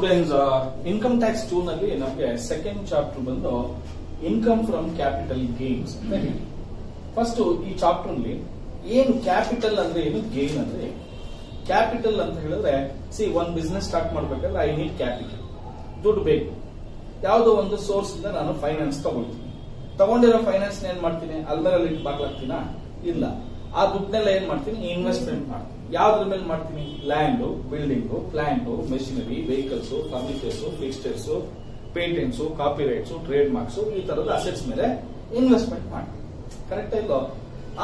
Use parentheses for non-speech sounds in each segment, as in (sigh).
Hello students income tax two ನಲ್ಲಿ ನಮಗೆ second chapter ಬಂದು ಇನ್ಕಮ್ ಫ್ರಮ್ ಕ್ಯಾಪಿಟಲ್ ಅಂತ ಹೇಳಿ ಫಸ್ಟ್ ಈ ಚಾಪ್ಟರ್ನಲ್ಲಿ ಏನು ಕ್ಯಾಪಿಟಲ್ ಅಂದ್ರೆ ಏನು ಗೇನ್ ಅಂದ್ರೆ ಕ್ಯಾಪಿಟಲ್ ಅಂತ ಹೇಳಿದ್ರೆ ಸಿ ಒಂದ್ ಬಿಸ್ನೆಸ್ ಸ್ಟಾರ್ಟ್ ಮಾಡ್ಬೇಕಲ್ಲ ಐ ನೀಡ್ ಕ್ಯಾಪಿಟಲ್ ದುಡ್ಡು ಬೇಕು. ಯಾವುದೋ ಒಂದು ಸೋರ್ಸ್ ಇಂದ ನಾನು ಫೈನಾನ್ಸ್ ತಗೊಳ್ತೀನಿ. ತಗೊಂಡಿರೋ ಫೈನಾನ್ಸ್ ಏನ್ ಮಾಡ್ತೀನಿ? ಅಲ್ಲರಲ್ಲಿ ಇಟ್ಟು ಬಾಗ್ಲಾಗ್ತೀನ ಇಲ್ಲ. ಆ ದುಡ್ಡನ್ನೆಲ್ಲ ಏನ್ ಮಾಡ್ತೀನಿ? ಇನ್ವೆಸ್ಟ್ಮೆಂಟ್ ಮಾಡ್ತೀನಿ. ಯಾವ್ದ್ರ ಮೇಲೆ ಮಾಡ್ತೀನಿ? Land building plant machinery vehicles furnitures fixtures patents copyrights trademarks ಈ ತರದ ಅಸೆಟ್ಸ್ ಮೇಲೆ ಇನ್ವೆಸ್ಟ್ಮೆಂಟ್ ಮಾಡ್ತೀವಿ ಕರೆಕ್ಟ್ ಇಲ್ಲೋ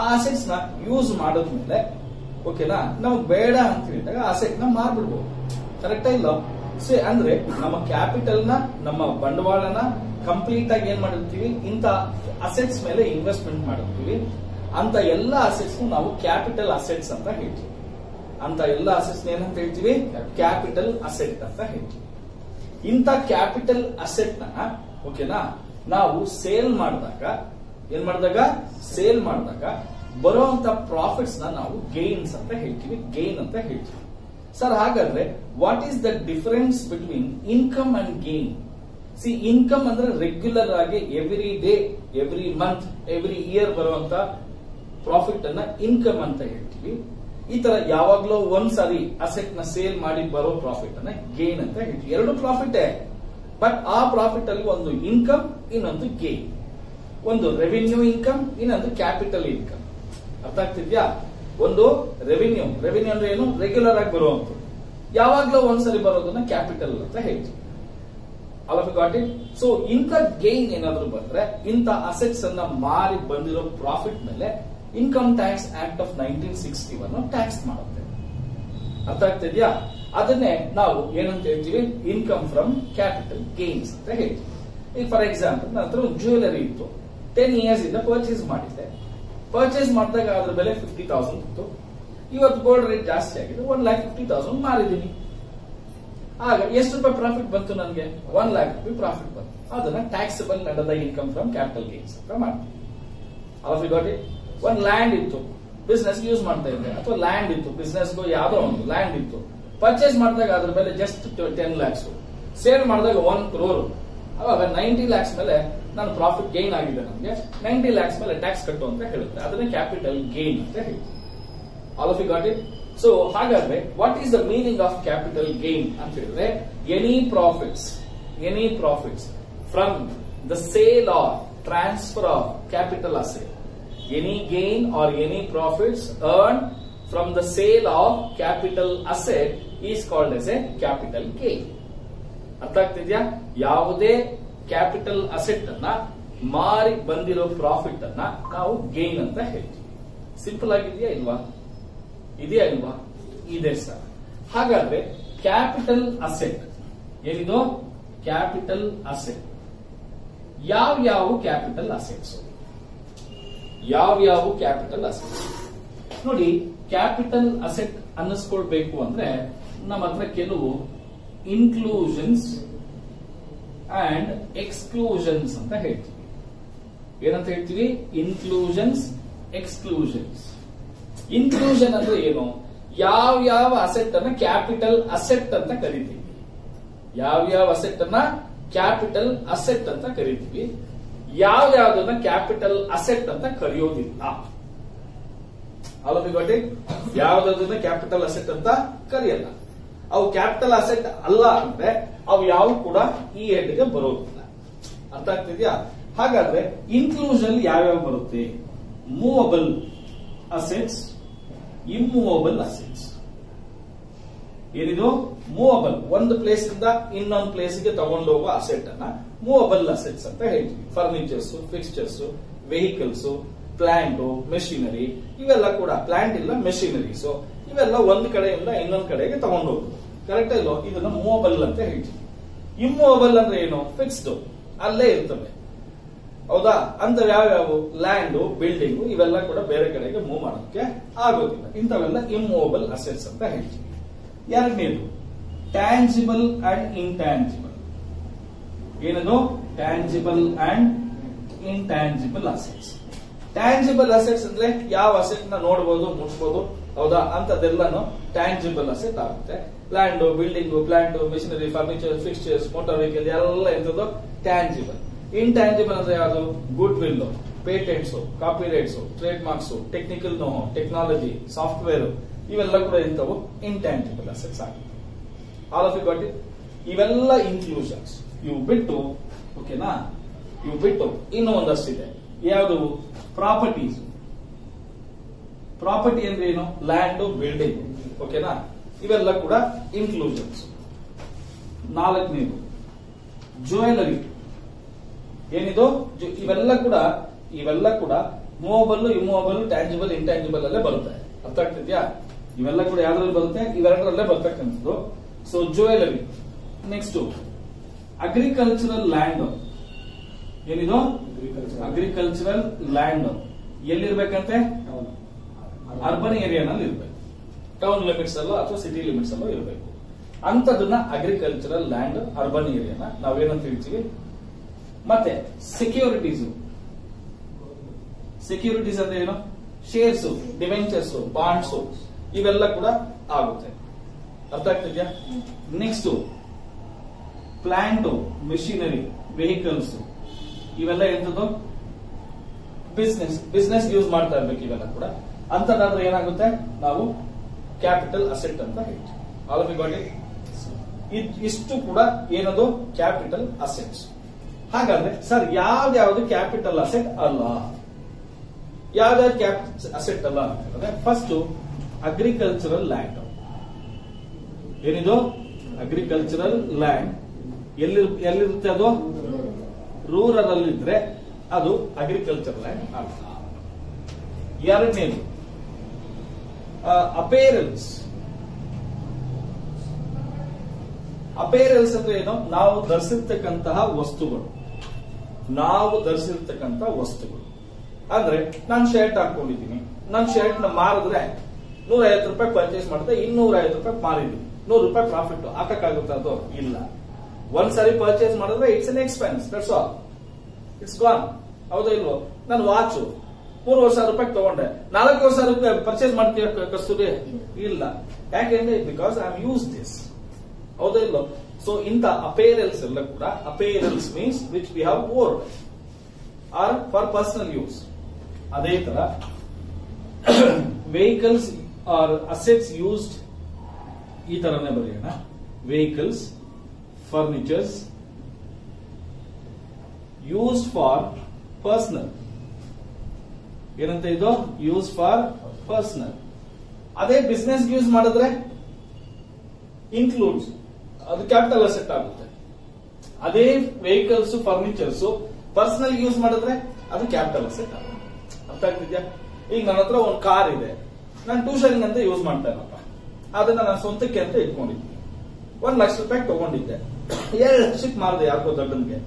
ಆ ಅಸೆಟ್ಸ್ನ ಯೂಸ್ ಮಾಡಿದ್ಮೇಲೆ ಓಕೆನಾ ನಾವು ಬೇಡ ಅಂತ ಹೇಳಿದಾಗ ಅಸೆಟ್ನ ಮಾರ್ಬಿಡ್ಬೋದು. ಕರೆಕ್ಟ್ ಇಲ್ಲೋ ಸೇ ಅಂದ್ರೆ ನಮ್ಮ ಕ್ಯಾಪಿಟಲ್ನ, ನಮ್ಮ ಬಂಡವಾಳನ ಕಂಪ್ಲೀಟ್ ಆಗಿ ಏನ್ ಮಾಡಿರ್ತೀವಿ? ಇಂತ ಅಸೆಟ್ಸ್ ಮೇಲೆ ಇನ್ವೆಸ್ಟ್ಮೆಂಟ್ ಮಾಡಿರ್ತೀವಿ. ಅಂತ ಎಲ್ಲ ಅಸೆಟ್ಸ್ ನಾವು ಕ್ಯಾಪಿಟಲ್ ಅಸೆಟ್ಸ್ ಅಂತ ಹೇಳ್ತೀವಿ. ಅಂತ ಎಲ್ಲ ಅಸೆಟ್ಸ್ ಏನಂತ ಹೇಳ್ತೀವಿ? ಕ್ಯಾಪಿಟಲ್ ಅಸೆಟ್ ಅಂತ ಹೇಳ್ತೀವಿ. ಇಂತ ಕ್ಯಾಪಿಟಲ್ ಅಸೆಟ್ ಓಕೆನಾ ನಾವು ಸೇಲ್ ಮಾಡಿದಾಗ, ಏನ್ ಮಾಡಿದಾಗ? ಸೇಲ್ ಮಾಡಿದಾಗ ಬರುವಂತ ಪ್ರಾಫಿಟ್ಸ್ನ ನಾವು ಗೇನ್ಸ್ ಅಂತ ಹೇಳ್ತೀವಿ. ಗೇನ್ ಅಂತ ಹೇಳ್ತೀವಿ. ಸರ್ ಹಾಗಾದ್ರೆ what is the difference between income and gain see income ಅಂದ್ರೆ ರೆಗ್ಯುಲರ್ ಆಗಿ every day every month every year ಬರುವಂತ ಪ್ರಾಫಿಟ್ ಅನ್ನ ಇನ್ಕಮ್ ಅಂತ ಹೇಳ್ತೀವಿ. ಈ ತರ ಯಾವಾಗ್ಲೂ ಒಂದ್ಸಾರಿ ಅಸೆಟ್ನ ಸೇಲ್ ಮಾಡಿ ಬರೋ ಪ್ರಾಫಿಟ್ ಅನ್ನ ಗೇನ್ ಅಂತ ಹೇಳ್ತೀವಿ. ಎರಡು ಪ್ರಾಫಿಟ್ ಬಟ್ ಆ ಪ್ರಾಫಿಟ್ ಅಲ್ಲಿ ಒಂದು ಇನ್ಕಮ್ ಇನ್ನೊಂದು ಗೇನ್ ಒಂದು ರೆವಿನ್ಯೂ ಇನ್ಕಮ್ ಇನ್ನೊಂದು ಕ್ಯಾಪಿಟಲ್ ಇನ್ಕಮ್ ಅರ್ಥ ಆಗ್ತಿದ್ಯಾ? ಒಂದು ರೆವಿನ್ಯೂ ರೆವಿನ್ಯೂ ಅಂದ್ರೆ ಏನು? ರೆಗ್ಯುಲರ್ ಆಗಿ ಬರುವಂತ ಯಾವಾಗ್ಲೂ ಒಂದ್ಸರಿ ಬರೋದನ್ನ ಕ್ಯಾಪಿಟಲ್ ಅಂತ ಹೇಳ್ತೀವಿ. ಗಾಟ್ ಇಟ್ ಸೊ ಇಂಥ ಗೇನ್ ಏನಾದ್ರು ಬಂದ್ರೆ, ಇಂಥ ಅಸೆಟ್ಸ್ ಅನ್ನ ಮಾರಿ ಬಂದಿರೋ ಪ್ರಾಫಿಟ್ ಮೇಲೆ income tax act of nineteen sixty one tax ಮಾಡುತ್ತೆ. ಅರ್ಥ ಆಗ್ತಿದ್ಯಾ ಅದನ್ನೇ ನಾವು ಏನಂತ ಹೇಳ್ತೀವಿ? ಇನ್ಕಮ್ ಫ್ರಮ್ ಕ್ಯಾಪಿಟಲ್ ಗೇನ್ಸ್ ಅಂತ ಹೇಳ್ತೀವಿ. ಈಗ ಫಾರ್ ಎಕ್ಸಾಂಪಲ್ ನನ್ನ ಹತ್ರ ಜ್ಯುವೆಲರಿ ಇತ್ತು. ಟೆನ್ ಇಯರ್ಸ್ ಇಂದ ಪರ್ಚೇಸ್ ಮಾಡಿದ್ದೆ. ಪರ್ಚೇಸ್ ಮಾಡಿದಾಗ ಅದ್ರ ಬೆಲೆ ಫಿಫ್ಟಿ ತೌಸಂಡ್ ಇತ್ತು. ಇವತ್ತು ಗೋಲ್ಡ್ ರೇಟ್ ಜಾಸ್ತಿ ಆಗಿದೆ. ಒನ್ ಲ್ಯಾಕ್ ಫಿಫ್ಟಿ ತೌಸಂಡ್ ಮಾರಿದ್ದೀನಿ. ಆಗ ಎಷ್ಟು ರೂಪಾಯಿ ಪ್ರಾಫಿಟ್ ಬಂತು ನನಗೆ? ಒನ್ ಲ್ಯಾಕ್ ರುಪಿ ಪ್ರಾಫಿಟ್ ಬಂತು. ಅದನ್ನ ಟ್ಯಾಕ್ಸಬಲ್ ನಡೆದ ಇನ್ಕಮ್ ಫ್ರಮ್ ಕ್ಯಾಪಿಟಲ್ ಗೇನ್ಸ್ ಅಂತ ಮಾಡ್ತೀವಿ. ಒಂದ್ ಲ್ಯಾಂಡ್ ಇತ್ತು ಬಿಸ್ನೆಸ್ ಯೂಸ್ ಮಾಡ್ತಾ ಇದ್ದೆ. ಅಥವಾ ಲ್ಯಾಂಡ್ ಇತ್ತು ಬಿಸ್ನೆಸ್ ಯಾವ್ದೋ ಒಂದು ಲ್ಯಾಂಡ್ ಇತ್ತು. ಪರ್ಚೇಸ್ ಮಾಡಿದಾಗ ಅದ್ರ ಮೇಲೆ ಜಸ್ಟ್ ಟೆನ್ ಲ್ಯಾಕ್ಸ್ ಸೇಲ್ ಮಾಡಿದಾಗ ಒನ್ ಕ್ರೋರ್ ಅವಾಗ ನೈಂಟಿ ಲ್ಯಾಕ್ಸ್ ಮೇಲೆ ನಾನು ಪ್ರಾಫಿಟ್ ಗೇನ್ ಆಗಿದೆ ನನಗೆ ನೈಂಟಿ ಲ್ಯಾಕ್ಸ್ ಮೇಲೆ ಟ್ಯಾಕ್ಸ್ ಕಟ್ಟು ಅಂತ ಹೇಳುತ್ತೆ. ಅದನ್ನೇ ಕ್ಯಾಪಿಟಲ್ ಗೇನ್ ಅಂತ ಹೇಳ್ತೀವಿ ಆಲ್ ಗಾಟ್ ಇಟ್ ಸೊ ಹಾಗಾದ್ರೆ what is the meaning of capital gain ಅಂತ ಹೇಳಿದ್ರೆ any profits any profits from the sale of transfer of capital asset any gain or any profits earn from the sale of capital asset is called as a capital gain ಅರ್ಥ ಆಗ್ತಿದ್ಯಾ? ಯಾವುದೇ capital asset ಅನ್ನ ಮಾರಿ ಬಂದಿರೋ profit ಅನ್ನ ನಾವು gain ಅಂತ ಹೇಳ್ತೀವಿ. ಸಿಂಪಲ್ ಆಗಿದೆಯಾ ಇಲ್ವಾ? ಇದೆಯಾ ಇಲ್ವಾ? ಇದೆ ಸರ್. ಹಾಗಾದ್ರೆ ಕ್ಯಾಪಿಟಲ್ ಅಸೆಟ್ ಏನಿದು? ಕ್ಯಾಪಿಟಲ್ ಅಸೆಟ್ ಯಾವ ಯಾವ ಕ್ಯಾಪಿಟಲ್ ಅಸೆಟ್ಸ್ ಯಾವ ಯಾವ ಕ್ಯಾಪಿಟಲ್ ಅಸೆಟ್ ನೋಡಿ ಕ್ಯಾಪಿಟಲ್ ಅಸೆಟ್ ಅನ್ನಿಸ್ಕೊಳ್ಬೇಕು ಅಂದ್ರೆ ನಮ್ಮ ಹತ್ರ ಕೆಲವು ಇನ್ಕ್ಲೂಷನ್ಸ್ ಅಂಡ್ ಎಕ್ಸ್ಕ್ಲೂಷನ್ಸ್ ಅಂತ ಹೇಳ್ತೀವಿ. ಏನಂತ ಹೇಳ್ತೀವಿ? ಇನ್ಕ್ಲೂಷನ್ಸ್ ಎಕ್ಸ್ಕ್ಲೂಷನ್ಸ್ ಇನ್ಕ್ಲೂಷನ್ ಅಂದ್ರೆ ಏನು? ಯಾವ ಯಾವ ಅಸೆಟ್ ಅನ್ನ ಕ್ಯಾಪಿಟಲ್ ಅಸೆಟ್ ಅಂತ ಕರಿತೀವಿ. ಯಾವ ಯಾವ ಅಸೆಟ್ ಅನ್ನ ಕ್ಯಾಪಿಟಲ್ ಅಸೆಟ್ ಅಂತ ಕರಿತೀವಿ. ಯಾವ ಯಾವ್ದನ್ನ ಕ್ಯಾಪಿಟಲ್ ಅಸೆಟ್ ಅಂತ ಕರೆಯೋದಿಲ್ಲ. ಅಲ್ಲದೆ ಯಾವ್ದನ್ನ ಕ್ಯಾಪಿಟಲ್ ಅಸೆಟ್ ಅಂತ ಕರೆಯಲ್ಲ. ಅವು ಕ್ಯಾಪಿಟಲ್ ಅಸೆಟ್ ಅಲ್ಲ ಅಂದ್ರೆ ಅವು ಯಾವ ಕೂಡ ಈ ಹೆಡ್ಗೆ ಬರೋದಿಲ್ಲ. ಅರ್ಥ ಆಗ್ತಿದ್ಯಾ? ಹಾಗಾದ್ರೆ ಇನ್ಕ್ಲೂಷನ್ ಯಾವ್ಯಾವ ಬರುತ್ತೆ? ಮೂವಬಲ್ ಅಸೆಟ್ಸ್ ಇಮ್ಮೂವಬಲ್ ಅಸೆಟ್ಸ್ ಏನಿದು? ಮೂವಬಲ್ ಒಂದು ಪ್ಲೇಸ್ ಇಂದ ಇನ್ನೊಂದು ಪ್ಲೇಸ್ಗೆ ತಗೊಂಡೋಗುವ ಅಸೆಟ್ ಅನ್ನ ಮೂವಬಲ್ ಅಸೆಟ್ಸ್ ಅಂತ ಹೇಳ್ತೀವಿ. Furnitures fixtures vehicles plant machinery ಇವೆಲ್ಲ ಕೂಡ. ಪ್ಲಾಂಟ್ ಇಲ್ಲ ಮೆಷಿನರೀಸ್ ಇವೆಲ್ಲ ಒಂದ್ ಕಡೆಯಿಂದ ಇನ್ನೊಂದ್ ಕಡೆಗೆ ತಗೊಂಡು ಹೋಗುದು ಕರೆಕ್ಟ್ ಇಲ್ಲೋ ಇದನ್ನ ಮೂವಬಲ್ ಅಂತ ಹೇಳ್ತೀವಿ. ಇಮ್ಮೂವಬಲ್ ಅಂದ್ರೆ ಏನು? ಫಿಕ್ಸ್ಡ್ ಅಲ್ಲೇ ಇರ್ತವೆ. ಹೌದಾ? ಅಂತ ಯಾವ್ಯಾವ? ಲ್ಯಾಂಡ್ ಬಿಲ್ಡಿಂಗ್ ಇವೆಲ್ಲ ಕೂಡ ಬೇರೆ ಕಡೆಗೆ ಮೂವ್ ಮಾಡೋಕೆ ಆಗೋದಿಲ್ಲ. ಇಂಥವೆಲ್ಲ ಇಮ್ಮೂವಬಲ್ ಅಸೆಟ್ಸ್ ಅಂತ ಹೇಳ್ತೀವಿ. ಎರಡನೇದು ಟ್ಯಾಂಜಿಬಲ್ ಅಂಡ್ ಇಂಟ್ಯಾಂಜಿಬಲ್ ಏನದು? Tangible and intangible assets tangible assets ಅಂದ್ರೆ ಯಾವ ಅಸೆಟ್ನ ನೋಡಬಹುದು ಮುಟ್ಬಹುದು ಹೌದಾ? ಅಂತದೆಲ್ಲಾನು ಟ್ಯಾಂಜಿಬಲ್ ಅಸೆಟ್ ಆಗುತ್ತೆ. Land building plant machinery furniture fixtures motor vehicle ಎಲ್ಲ ಎಂತದ್ದು ಟ್ಯಾಂಜಿಬಲ್ ಇಂಟ್ಯಾಂಜಿಬಲ್ ಅಂದ್ರೆ ಯಾವುದು? Goodwill patents copyrights trademarks technical know technology software ಇವೆಲ್ಲ ಕೂಡ ಎಂತವು ಇಂಟ್ಯಾಂಜಿಬಲ್ ಅಸೆಟ್ಸ್ ಆಗುತ್ತೆ. All of you got it ಇವೆಲ್ಲ ಇನ್ಕ್ಲೂಷನ್ಸ್ ಇವು ಬಿಟ್ಟು ಓಕೆನಾ ಇವು ಬಿಟ್ಟು ಇನ್ನೂ ಒಂದಷ್ಟಿದೆ ಯಾವುದು? ಪ್ರಾಪರ್ಟೀಸ್ ಪ್ರಾಪರ್ಟಿ ಅಂದ್ರೆ ಏನು ಲ್ಯಾಂಡ್ ಬಿಲ್ಡಿಂಗ್ ಓಕೆನಾ ಇವೆಲ್ಲ ಕೂಡ ಇನ್ಕ್ಲೂಷನ್ಸ್ ನಾಲ್ಕನೇದು ಜ್ಯುವೆಲರಿ ಏನಿದು? ಇವೆಲ್ಲ ಕೂಡ ಇವೆಲ್ಲ ಕೂಡ ಮೂವಬಲ್ ಇಮೂವಬಲ್ ಟ್ಯಾಂಜಿಬಲ್ ಇಂಟ್ಯಾಂಜಿಬಲ್ ಅಲ್ಲೇ ಬರುತ್ತೆ. ಅರ್ಥ ಆಗ್ತಿದ್ಯಾ? ಇವೆಲ್ಲ ಕೂಡ ಯಾವ್ದ್ರಲ್ಲಿ ಬರುತ್ತೆ? ಇವೆರಡರಲ್ಲೇ ಬರ್ತಕ್ಕಂಥದ್ದು. So jewellery next agricultural land ಏನಿದು? ಅಗ್ರಿಕಲ್ಚರಲ್ ಲ್ಯಾಂಡ್ ಎಲ್ಲಿರ್ಬೇಕಂತೆ? ಅರ್ಬನ್ ಏರಿಯಾನಲ್ಲಿ ಇರಬೇಕು ಟೌನ್ ಲಿಮಿಟ್ಸ್ ಅಲ್ಲೋ ಅಥವಾ ಸಿಟಿ ಲಿಮಿಟ್ಸ್ ಅಲ್ಲೋ ಇರಬೇಕು. ಅಂತದನ್ನ ಅಗ್ರಿಕಲ್ಚರಲ್ ಲ್ಯಾಂಡ್ ಅರ್ಬನ್ ಏರಿಯಾನ ನಾವೇನಂತ ಹೇಳ್ತೀವಿ? ಮತ್ತೆ ಸೆಕ್ಯೂರಿಟೀಸ್ ಸೆಕ್ಯೂರಿಟೀಸ್ ಅಂದ್ರೆ ಏನು? ಶೇರ್ಸ್ ಡಿವೆಂಚರ್ಸ್ ಬಾಂಡ್ಸ್ ಇವೆಲ್ಲ ಕೂಡ ಆಗುತ್ತೆ. ಅರ್ಥ ಆಗ್ತಿದ್ಯಾ? ನೆಕ್ಸ್ಟ್ ಪ್ಲಾಂಟ್ ಮೆಷಿನರಿ ವೆಹಿಕಲ್ಸ್ ಇವೆಲ್ಲ ಎಂತದ್ದು ಬಿಸ್ನೆಸ್ ಬಿಸ್ನೆಸ್ ಯೂಸ್ ಮಾಡ್ತಾ ಇರ್ಬೇಕು ಇವೆಲ್ಲ ಕೂಡ. ಅಂತದಾದ್ರೆ ಏನಾಗುತ್ತೆ? ನಾವು ಕ್ಯಾಪಿಟಲ್ ಅಸೆಟ್ ಅಂತ ಹೇಳ್ತೀವಿ. ಆಲ್ ಇಷ್ಟು ಕೂಡ ಏನದು? ಕ್ಯಾಪಿಟಲ್ ಅಸೆಟ್ಸ್ ಹಾಗಾದ್ರೆ, ಸರ್ ಯಾವ್ದಾವ್ದು ಕ್ಯಾಪಿಟಲ್ ಅಸೆಟ್ ಅಲ್ಲ? ಯಾವ್ದಾವ್ದು ಕ್ಯಾಪಿಟಲ್ ಅಸೆಟ್ ಅಲ್ಲ ಅಂತ ಫಸ್ಟ್ ಅಗ್ರಿಕಲ್ಚರಲ್ ಲ್ಯಾಂಡ್ ಏನಿದು? ಅಗ್ರಿಕಲ್ಚರಲ್ ಲ್ಯಾಂಡ್ ಎಲ್ಲಿ, ಎಲ್ಲಿರುತ್ತೆ ಅದು? ರೂರಲ್ ಇದ್ರೆ ಅದು ಅಗ್ರಿಕಲ್ಚರ್ ಲ್ಯಾಂಡ್ ಅಲ್ಲ ಎರಡನೇದು ಅಪೇರೆನ್ಸ್ ಅಪೇರೆನ್ಸ್ ಅಂದ್ರೆ ಏನು? ನಾವು ಧರಿಸಿರ್ತಕ್ಕಂತಹ ವಸ್ತುಗಳು. ನಾವು ಧರಿಸಿರ್ತಕ್ಕಂತಹ ವಸ್ತುಗಳು. ಅಂದ್ರೆ, ನಾನು ಶರ್ಟ್ ಹಾಕೊಂಡಿದ್ದೀನಿ. ನಾನು ಶರ್ಟ್ನ ಮಾರಿದ್ರೆ ನೂರ ಐವತ್ತು ರೂಪಾಯಿ ಪರ್ಚೇಸ್ ಮಾಡಿದ್ರೆ ಇನ್ನೂರ ಐವತ್ತು ರೂಪಾಯಿ ಮಾರಿದ್ವಿ ನೂರು ರೂಪಾಯಿ ಪ್ರಾಫಿಟ್ ಹಾಕಕ್ಕಾಗುತ್ತಾ ಅದು? ಇಲ್ಲ. ಒಂದ್ಸರಿ ಪರ್ಚೇಸ್ ಮಾಡಿದ್ರೆ it's an expense that's all it's gone ಹೌದಾ ಇಲ್ವೋ? ನಾನು ವಾಚ್ ಮೂರುವರೆ ಸಾವಿರ ರೂಪಾಯಿ ತಗೊಂಡೆ. ನಾಲ್ಕೂವರೆ ಸಾವಿರ ರೂಪಾಯಿ ಪರ್ಚೇಸ್ ಮಾಡ್ತೀಯ ಕಸ್ತೂರಿ? ಇಲ್ಲ. ಯಾಕೆಂದ್ರೆ because I am use this ಹೌದಾ ಇಲ್ವೋ? ಸೊ ಇಂಥ ಅಪೇರೆಲ್ಸ್ ಎಲ್ಲ ಕೂಡ apparels means which we have or are for personal use ಅದೇ ತರ ವೆಹಿಕಲ್ಸ್ ಆರ್ ಅಸೆಟ್ಸ್ ಯೂಸ್ಡ್ ಈ ತರನೇ ಬರೆಯೋಣ. Vehicles furnitures used for personal. ಏನಂತ ಇದು? ಯೂಸ್ ಫಾರ್ ಪರ್ಸನಲ್ ಅದೇ ಬಿಸ್ನೆಸ್ ಯೂಸ್ ಮಾಡಿದ್ರೆ ಇನ್ಕ್ಲೂಡ್ಸ್ ಅದು ಕ್ಯಾಪಿಟಲ್ ಅಸೆಟ್ ಆಗುತ್ತೆ. ಅದೇ ವೆಹಿಕಲ್ಸ್ ಫರ್ನಿಚರ್ಸ್ ಪರ್ಸನಲ್ ಯೂಸ್ ಮಾಡಿದ್ರೆ ಅದು ಕ್ಯಾಪಿಟಲ್ ಅಸೆಟ್ ಆಗುತ್ತೆ. ಅರ್ಥ ಆಗ್ತಿದ್ಯಾ? ಈಗ ನನ್ನ ಹತ್ರ ಒಂದು ಕಾರ್ ಇದೆ. ನಾನು ಟ್ಯೂಷನ್ ಅಂತ ಯೂಸ್ ಮಾಡ್ತೇನಪ್ಪ ಅದನ್ನ ನಾನು ಸ್ವಂತಕ್ಕೆ ಅಂತ ಇಟ್ಕೊಂಡಿದ್ದೀನಿ ಒಂದ್ ಲಕ್ಷ ರೂಪಾಯಿ ತಗೊಂಡಿದ್ದೆ. ಎರಡು ಲಕ್ಷಕ್ಕೆ ಮಾರಿದೆ ಯಾರಿಗೋ ದೊಡ್ಡನ್ಗೆ?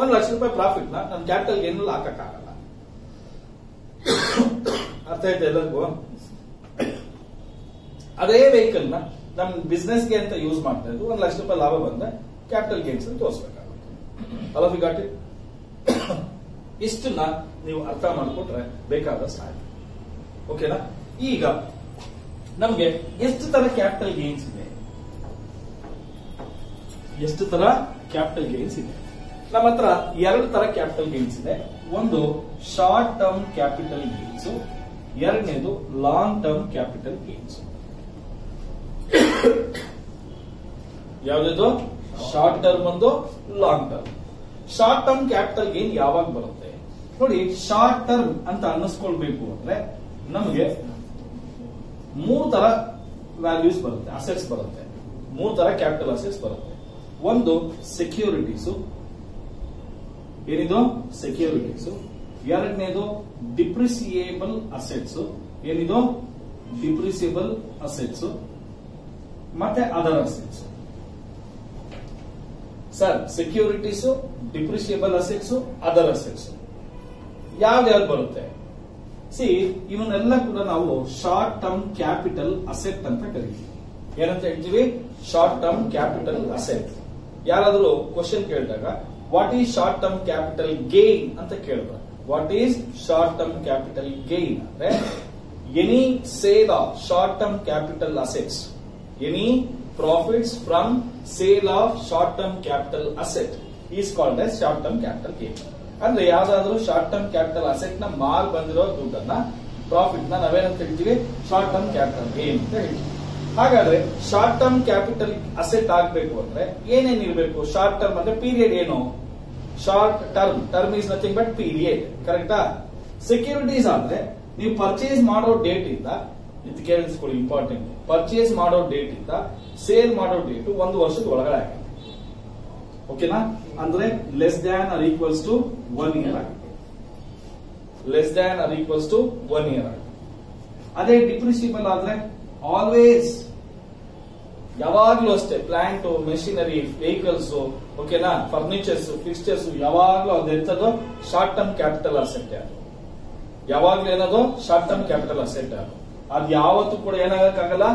ಒಂದ್ ಲಕ್ಷ ರೂಪಾಯಿ ಪ್ರಾಫಿಟ್ನ ನನ್ನ ಕ್ಯಾಪಿಟಲ್ ಏನೆಲ್ಲ ಹಾಕಕ್ಕಾಗಲ್ಲ ಅರ್ಥ ಆಯ್ತಾ ಎಲ್ಲರಿಗೂ? ಅದೇ ವೆಹಿಕಲ್ನ ನಮ್ ಬಿಸ್ನೆಸ್ಗೆ ಅಂತ ಯೂಸ್ ಮಾಡ್ತಾ ಇದ್ದು ಒಂದ್ ಲಕ್ಷ ರೂಪಾಯಿ ಲಾಭ ಬಂದ್ರೆ ಕ್ಯಾಪಿಟಲ್ ಗೇನ್ಸ್ ಅಂತ ತೋರಿಸಬೇಕಾಗುತ್ತೆ. ಗಾಟ್ ಇಟ್ ಇಷ್ಟನ್ನ ನೀವು ಅರ್ಥ ಮಾಡ್ಕೊಟ್ರೆ ಬೇಕಾದಷ್ಟು ಆಯ್ತು ಓಕೆನಾ ಈಗ, ನಮ್ಗೆ ಎಷ್ಟು ತರ ಕ್ಯಾಪಿಟಲ್ ಗೇನ್ಸ್ ಇದೆ? ಎಷ್ಟು ತರ ಕ್ಯಾಪಿಟಲ್ ಗೇನ್ಸ್ ಇದೆ? ನಮ್ಮ ಹತ್ರ ಎರಡು ತರ ಕ್ಯಾಪಿಟಲ್ ಗೇನ್ಸ್ ಇದೆ. ಒಂದು ಶಾರ್ಟ್ ಟರ್ಮ್ ಕ್ಯಾಪಿಟಲ್ ಗೇನ್ಸ್ ಎರಡನೇದು ಲಾಂಗ್ ಟರ್ಮ್ ಕ್ಯಾಪಿಟಲ್ ಗೇನ್ಸ್ ಯಾವ್ದು ಶಾರ್ಟ್ ಟರ್ಮ್ ಒಂದು long term short term capital gain ಯಾವಾಗ ಬರುತ್ತೆ? ನೋಡಿ ಶಾರ್ಟ್ ಟರ್ಮ್ ಅಂತ ಅನ್ನಿಸ್ಕೊಳ್ಬೇಕು ಅಂದ್ರೆ ನಮಗೆ ಮೂರು ತರ ವ್ಯಾಲ್ಯೂಸ್ ಬರುತ್ತೆ ಅಸೆಟ್ಸ್ ಬರುತ್ತೆ. ಮೂರು ತರ ಕ್ಯಾಪಿಟಲ್ ಅಸೆಟ್ಸ್ ಬರುತ್ತೆ. ಒಂದು ಸೆಕ್ಯೂರಿಟೀಸು ಏನಿದು? ಸೆಕ್ಯೂರಿಟೀಸು ಎರಡನೇದು ಡಿಪ್ರಿಸಿಯೇಬಲ್ ಅಸೆಟ್ಸ್ ಏನಿದು? ಡಿಪ್ರಿಸಿಯೇಬಲ್ ಅಸೆಟ್ಸ್ ಮತ್ತೆ other assets sir securities depreciable assets other assets ಯಾವ್ಯಾವ್ದು ಬರುತ್ತೆ? ಸಿ ಇವನ್ನೆಲ್ಲ ಕೂಡ ನಾವು ಶಾರ್ಟ್ ಟರ್ಮ್ ಕ್ಯಾಪಿಟಲ್ ಅಸೆಟ್ ಅಂತ ಕರಿತೀವಿ. ಏನಂತ ಹೇಳ್ತೀವಿ? ಶಾರ್ಟ್ ಟರ್ಮ್ ಕ್ಯಾಪಿಟಲ್ ಅಸೆಟ್ ಯಾರಾದ್ರೂ ಕ್ವಶನ್ ಕೇಳಿದಾಗ what is short term capital gain ಅಂತ ಕೇಳಿದ್ರೆ. What is short term capital gain ಅಂದ್ರೆ any sale of short term capital assets any profits from sale of short term capital asset is called as short term capital gain ಅಂದ್ರೆ, ಯಾವ್ದಾದ್ರು short term capital ಅಸೆಟ್ನ ಮಾಲ್ ಬಂದಿರೋ ದುಡ್ಡನ್ನ ಪ್ರಾಫಿಟ್ನ ನಾವೇನಂತ ಹೇಳ್ತೀವಿ? Short term capital gain ಅಂತ ಹೇಳ್ತೀವಿ. ಹಾಗಾದ್ರೆ ಶಾರ್ಟ್ ಟರ್ಮ್ ಕ್ಯಾಪಿಟಲ್ ಅಸೆಟ್ ಆಗಬೇಕು ಅಂದ್ರೆ ಏನೇನ್ ಇರಬೇಕು? ಶಾರ್ಟ್ ಟರ್ಮ್ ಅಂದ್ರೆ ಪೀರಿಯಡ್ ಏನು? Short term term is nothing but period ಕರೆಕ್ಟಾ ಸೆಕ್ಯೂರಿಟೀಸ್ ಅಂದ್ರೆ ನೀವು ಪರ್ಚೇಸ್ ಮಾಡೋ ಡೇಟ್ ಇಂದ, ಇದು ಕೇಳಿಸ್ಕೊಳ್ಳಿ ಇಂಪಾರ್ಟೆಂಟ್ ಪರ್ಚೇಸ್ ಮಾಡೋ ಡೇಟ್ ಇಂದ ಸೇಲ್ ಮಾಡೋ ಡೇಟ್ ಒಂದು ವರ್ಷದ ಒಳಗಡೆ ಆಗಿದೆ. ಓಕೆನಾ ಅಂದ್ರೆ less than or equals to one year ಆಗಿದೆ. Less than or equals to one year ಆಗಿದೆ. ಅದೇ ಡಿಪ್ರಿಸಿಬಲ್ ಆದ್ರೆ ಆಲ್ವೇಸ್ ಯಾವಾಗ್ಲೂ ಅಷ್ಟೇ ಪ್ಲಾಂಟ್ ಮೆಷಿನರಿ ವೆಹಿಕಲ್ಸ್ ಓಕೆನಾ ಫರ್ನಿಚರ್ಸ್ ಫಿಕ್ಸ್ಚರ್ಸ್ ಯಾವಾಗ್ಲೂ ಅದೆಂತದ್ದು ಶಾರ್ಟ್ ಟರ್ಮ್ ಕ್ಯಾಪಿಟಲ್ ಅಸೆಟ್ ಅದು ಯಾವಾಗ್ಲೂ ಏನದು? ಶಾರ್ಟ್ ಟರ್ಮ್ ಕ್ಯಾಪಿಟಲ್ ಅಸೆಟ್ ಅದು ಅದ್ ಯಾವತ್ತೂ ಕೂಡ ಏನಾಗಕ್ಕಾಗಲ್ಲ?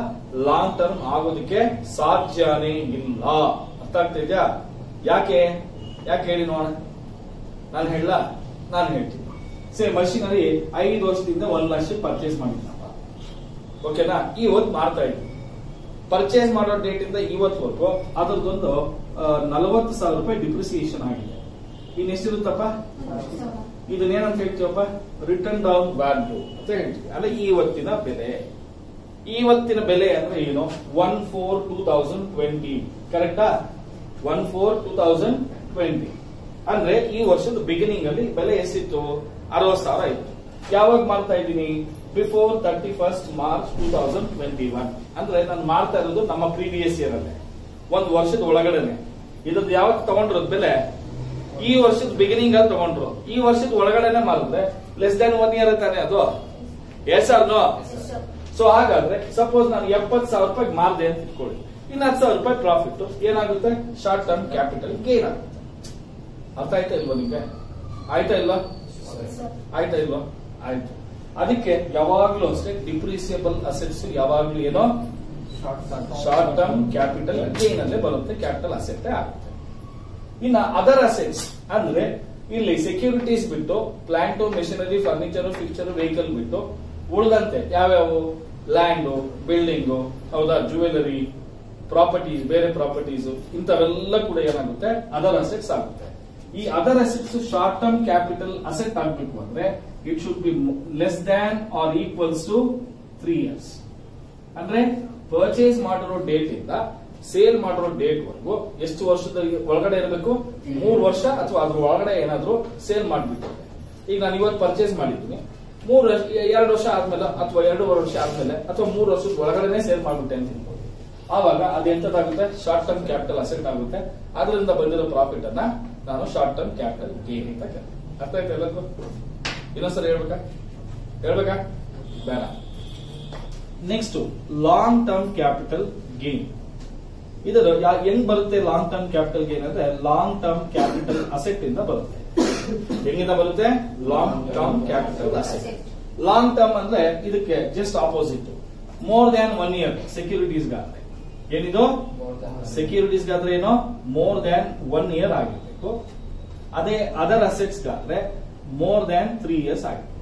ಲಾಂಗ್ ಟರ್ಮ್ ಆಗೋದಕ್ಕೆ ಸಾಧ್ಯನೇ ಇಲ್ಲ. ಅರ್ಥ ಆಗ್ತಾ ಇದೆಯಾ? ಯಾಕೆ? ಯಾಕೆ ಹೇಳಿ ನೋಡೋಣ. ನಾನು ಹೇಳ ನಾನು ಹೇಳ್ತೀನಿ. ಸೇ ಮಷಿನರಿ ಐದು ವರ್ಷದಿಂದ ಒಂದ್ ಲಕ್ಷ ಪರ್ಚೇಸ್ ಮಾಡಿದ್ನಪ್ಪ ಓಕೆನಾ ಇವತ್ತು ಮಾರ್ತಾ ಇದ್ವಿ ಪರ್ಚೇಸ್ ಮಾಡೋ ಡೇಟ್ ಇಂದ ಇವತ್ತವರೆಗೂ ಅದ್ರದ್ದೊಂದು ನಲವತ್ತು ಸಾವಿರ ರೂಪಾಯಿ ಡಿಪ್ರಿಸಿಯೇಷನ್ ಆಗಿದೆ. ಇನ್ ಎಷ್ಟಿರುತ್ತಪ್ಪ? ಇದನ್ನೇನಂತ ಹೇಳ್ತೀವಪ್ಪ? ರಿಟರ್ನ್ ಡೌನ್ ವ್ಯಾಲ್ಯೂ ಅಂತ ಹೇಳ್ತೀವಿ. ಅಲ್ಲ ಇವತ್ತಿನ ಬೆಲೆ. ಇವತ್ತಿನ ಬೆಲೆ ಅಂದ್ರೆ ಏನು? One four two thousand twenty ಕರೆಕ್ಟಾ one four two thousand twenty ಅಂದ್ರೆ ಈ ವರ್ಷದ ಬಿಗಿನಿಂಗ್ ಅಲ್ಲಿ ಬೆಲೆ ಎಷ್ಟಿತ್ತು? ಅರವತ್ ಸಾವಿರ ಇತ್ತು. ಯಾವಾಗ ಮಾಡ್ತಾ ಇದ್ದೀನಿ? Before thirty first March two thousand twenty one ಅಂದ್ರೆ ನಾನು ಮಾಡ್ತಾ ಇರೋದು ನಮ್ಮ ಪ್ರೀವಿಯಸ್ ಇಯರ್ ಅಲ್ಲೇ. ಒಂದು ವರ್ಷದ ಒಳಗಡೆನೆ. ಇದ್ರದ್ದು ಯಾವಾಗ ತಗೊಂಡಿರೋದ್ ಬೆಲೆ? ಈ ವರ್ಷದ ಬಿಗಿನಿಂಗ್ ಅಲ್ಲಿ ತಗೊಂಡ್ರು. ಈ ವರ್ಷದ ಒಳಗಡೆನೆ ಮಾಡಿದ್ರೆ ಲೆಸ್ ದನ್ ಒನ್ ಇಯರ್ ತಾನೆ ಅದು? ಎಸ್ ಆರ್ ನೋ ಸೊ ಹಾಗಾದ್ರೆ ಸಪೋಸ್ ನಾನು ಎಪ್ಪತ್ ಸಾವಿರ ರೂಪಾಯಿ ಮಾರ್ದೆ ಅಂತ ಇಟ್ಕೊಳ್ಳಿ. ಇನ್ನು ಹತ್ತು ಸಾವಿರ ರೂಪಾಯಿ ಪ್ರಾಫಿಟ್ ಏನಾಗುತ್ತೆ? ಶಾರ್ಟ್ ಟರ್ಮ್ ಕ್ಯಾಪಿಟಲ್ ಗೇನ್ ಆಗುತ್ತೆ. ಅರ್ಥ ಆಯ್ತಾ ಇಲ್ವಾ ನಿಮ್ಗೆ? ಆಯ್ತಾ ಇಲ್ವಾ? ಆಯ್ತಾ ಇಲ್ವಾ? ಆಯ್ತು. ಅದಕ್ಕೆ ಯಾವಾಗ್ಲೂ ಅಷ್ಟೇ ಡಿಪ್ರಿಸಿಯಬಲ್ ಅಸೆಟ್ಸ್ ಯಾವಾಗ್ಲೂ ಏನೋ ಶಾರ್ಟ್ ಟರ್ಮ್ ಕ್ಯಾಪಿಟಲ್ ಗೇನ್ ಅಲ್ಲೇ ಬರುತ್ತೆ ಕ್ಯಾಪಿಟಲ್ ಅಸೆಟ್ ಆಗುತ್ತೆ. ಇನ್ನ ಅದರ್ ಅಸೆಟ್ಸ್ ಅಂದ್ರೆ ಇಲ್ಲಿ ಸೆಕ್ಯೂರಿಟೀಸ್ ಬಿಟ್ಟು plant machinery furniture fixture vehicle ಬಿಟ್ಟು ಉಳಿದಂತೆ ಯಾವ್ಯಾವು? ಲ್ಯಾಂಡ್ ಬಿಲ್ಡಿಂಗ್ ಹೌದಾ? ಜುವೆಲರಿ ಪ್ರಾಪರ್ಟೀಸ್ ಬೇರೆ ಪ್ರಾಪರ್ಟೀಸ್ ಇಂಥವೆಲ್ಲ ಕೂಡ ಏನಾಗುತ್ತೆ? ಅದರ್ ಅಸೆಟ್ಸ್ ಆಗುತ್ತೆ. ಈ other assets short term capital asset ಆಗ್ಬೇಕು ಅಂದ್ರೆ it should be less than or equals to three years ಅಂದ್ರೆ ಪರ್ಚೇಸ್ ಮಾಡಿರೋ ಡೇಟ್ ಇಂದ ಸೇಲ್ ಮಾಡಿರೋ ಡೇಟ್ ವರೆಗೂ ಎಷ್ಟು ವರ್ಷದ ಒಳಗಡೆ ಇರಬೇಕು? ಮೂರು ವರ್ಷ ಅಥವಾ ಅದ್ರ ಒಳಗಡೆ ಏನಾದ್ರು ಸೇಲ್ ಮಾಡ್ಬಿಟ್ಟು. ಈಗ ನಾನು ಇವತ್ತು ಪರ್ಚೇಸ್ ಮಾಡಿದ್ದೀನಿ. ಮೂರು ವರ್ಷ, ಎರಡು ವರ್ಷ ಆದ್ಮೇಲೆ ಅಥವಾ ಎರಡೂವರೆ ವರ್ಷ ಆದ್ಮೇಲೆ ಅಥವಾ ಮೂರು ವರ್ಷದ ಒಳಗಡೆನೆ ಸೇಲ್ ಮಾಡ್ಬಿಟ್ಟೆ ಅಂತ ತಿಳ್ಕೊಳ್ಳಿ ಆವಾಗ ಅದೆಂತದಾಗುತ್ತೆ ಶಾರ್ಟ್ ಟರ್ಮ್ ಕ್ಯಾಪಿಟಲ್ ಅಸೆಟ್ ಆಗುತ್ತೆ. ಅದರಿಂದ ಬಂದಿರೋ ಪ್ರಾಫಿಟ್ ಅನ್ನ ನಾನು ಶಾರ್ಟ್ ಟರ್ಮ್ ಕ್ಯಾಪಿಟಲ್ ಗೇನ್ ಅಂತ ಅರ್ಥ ಆಯ್ತಾ ಎಲ್ಲರಿಗೂ? ಇನ್ನೊಂದ್ಸರಿ ಹೇಳ್ಬೇಕಾ? ಹೇಳ್ಬೇಕಾ? ಬೇಡ. Next long term capital gain ಇದರ ಯಾ- ಹೆಂಗ್ ಬರುತ್ತೆ ಲಾಂಗ್ ಟರ್ಮ್ ಕ್ಯಾಪಿಟಲ್ ಗೇನ್ ಅಂದ್ರೆ ಲಾಂಗ್ ಟರ್ಮ್ ಕ್ಯಾಪಿಟಲ್ ಅಸೆಟ್ ಇಂದ ಬರುತ್ತೆ. ಹೆಂಗಿಂದ ಬರುತ್ತೆ? Long term capital asset long term ಅಂದ್ರೆ ಇದಕ್ಕೆ just opposite more than one year securities ಗಾದ್ರೆ ಏನಿದು? ಸೆಕ್ಯೂರಿಟೀಸ್ ಗಾದ್ರೆ ಏನೋ? ಮೋರ್ ದ್ಯಾನ್ ಒನ್ ಇಯರ್ ಆಗಿರ್ಬೇಕು ಅದೇ ಅದರ್ ಅಸೆಟ್ಸ್ ಗಾದ್ರೆ ಮೋರ್ ದ್ಯಾನ್ ತ್ರೀ ಇಯರ್ಸ್ ಆಗಿತ್ತು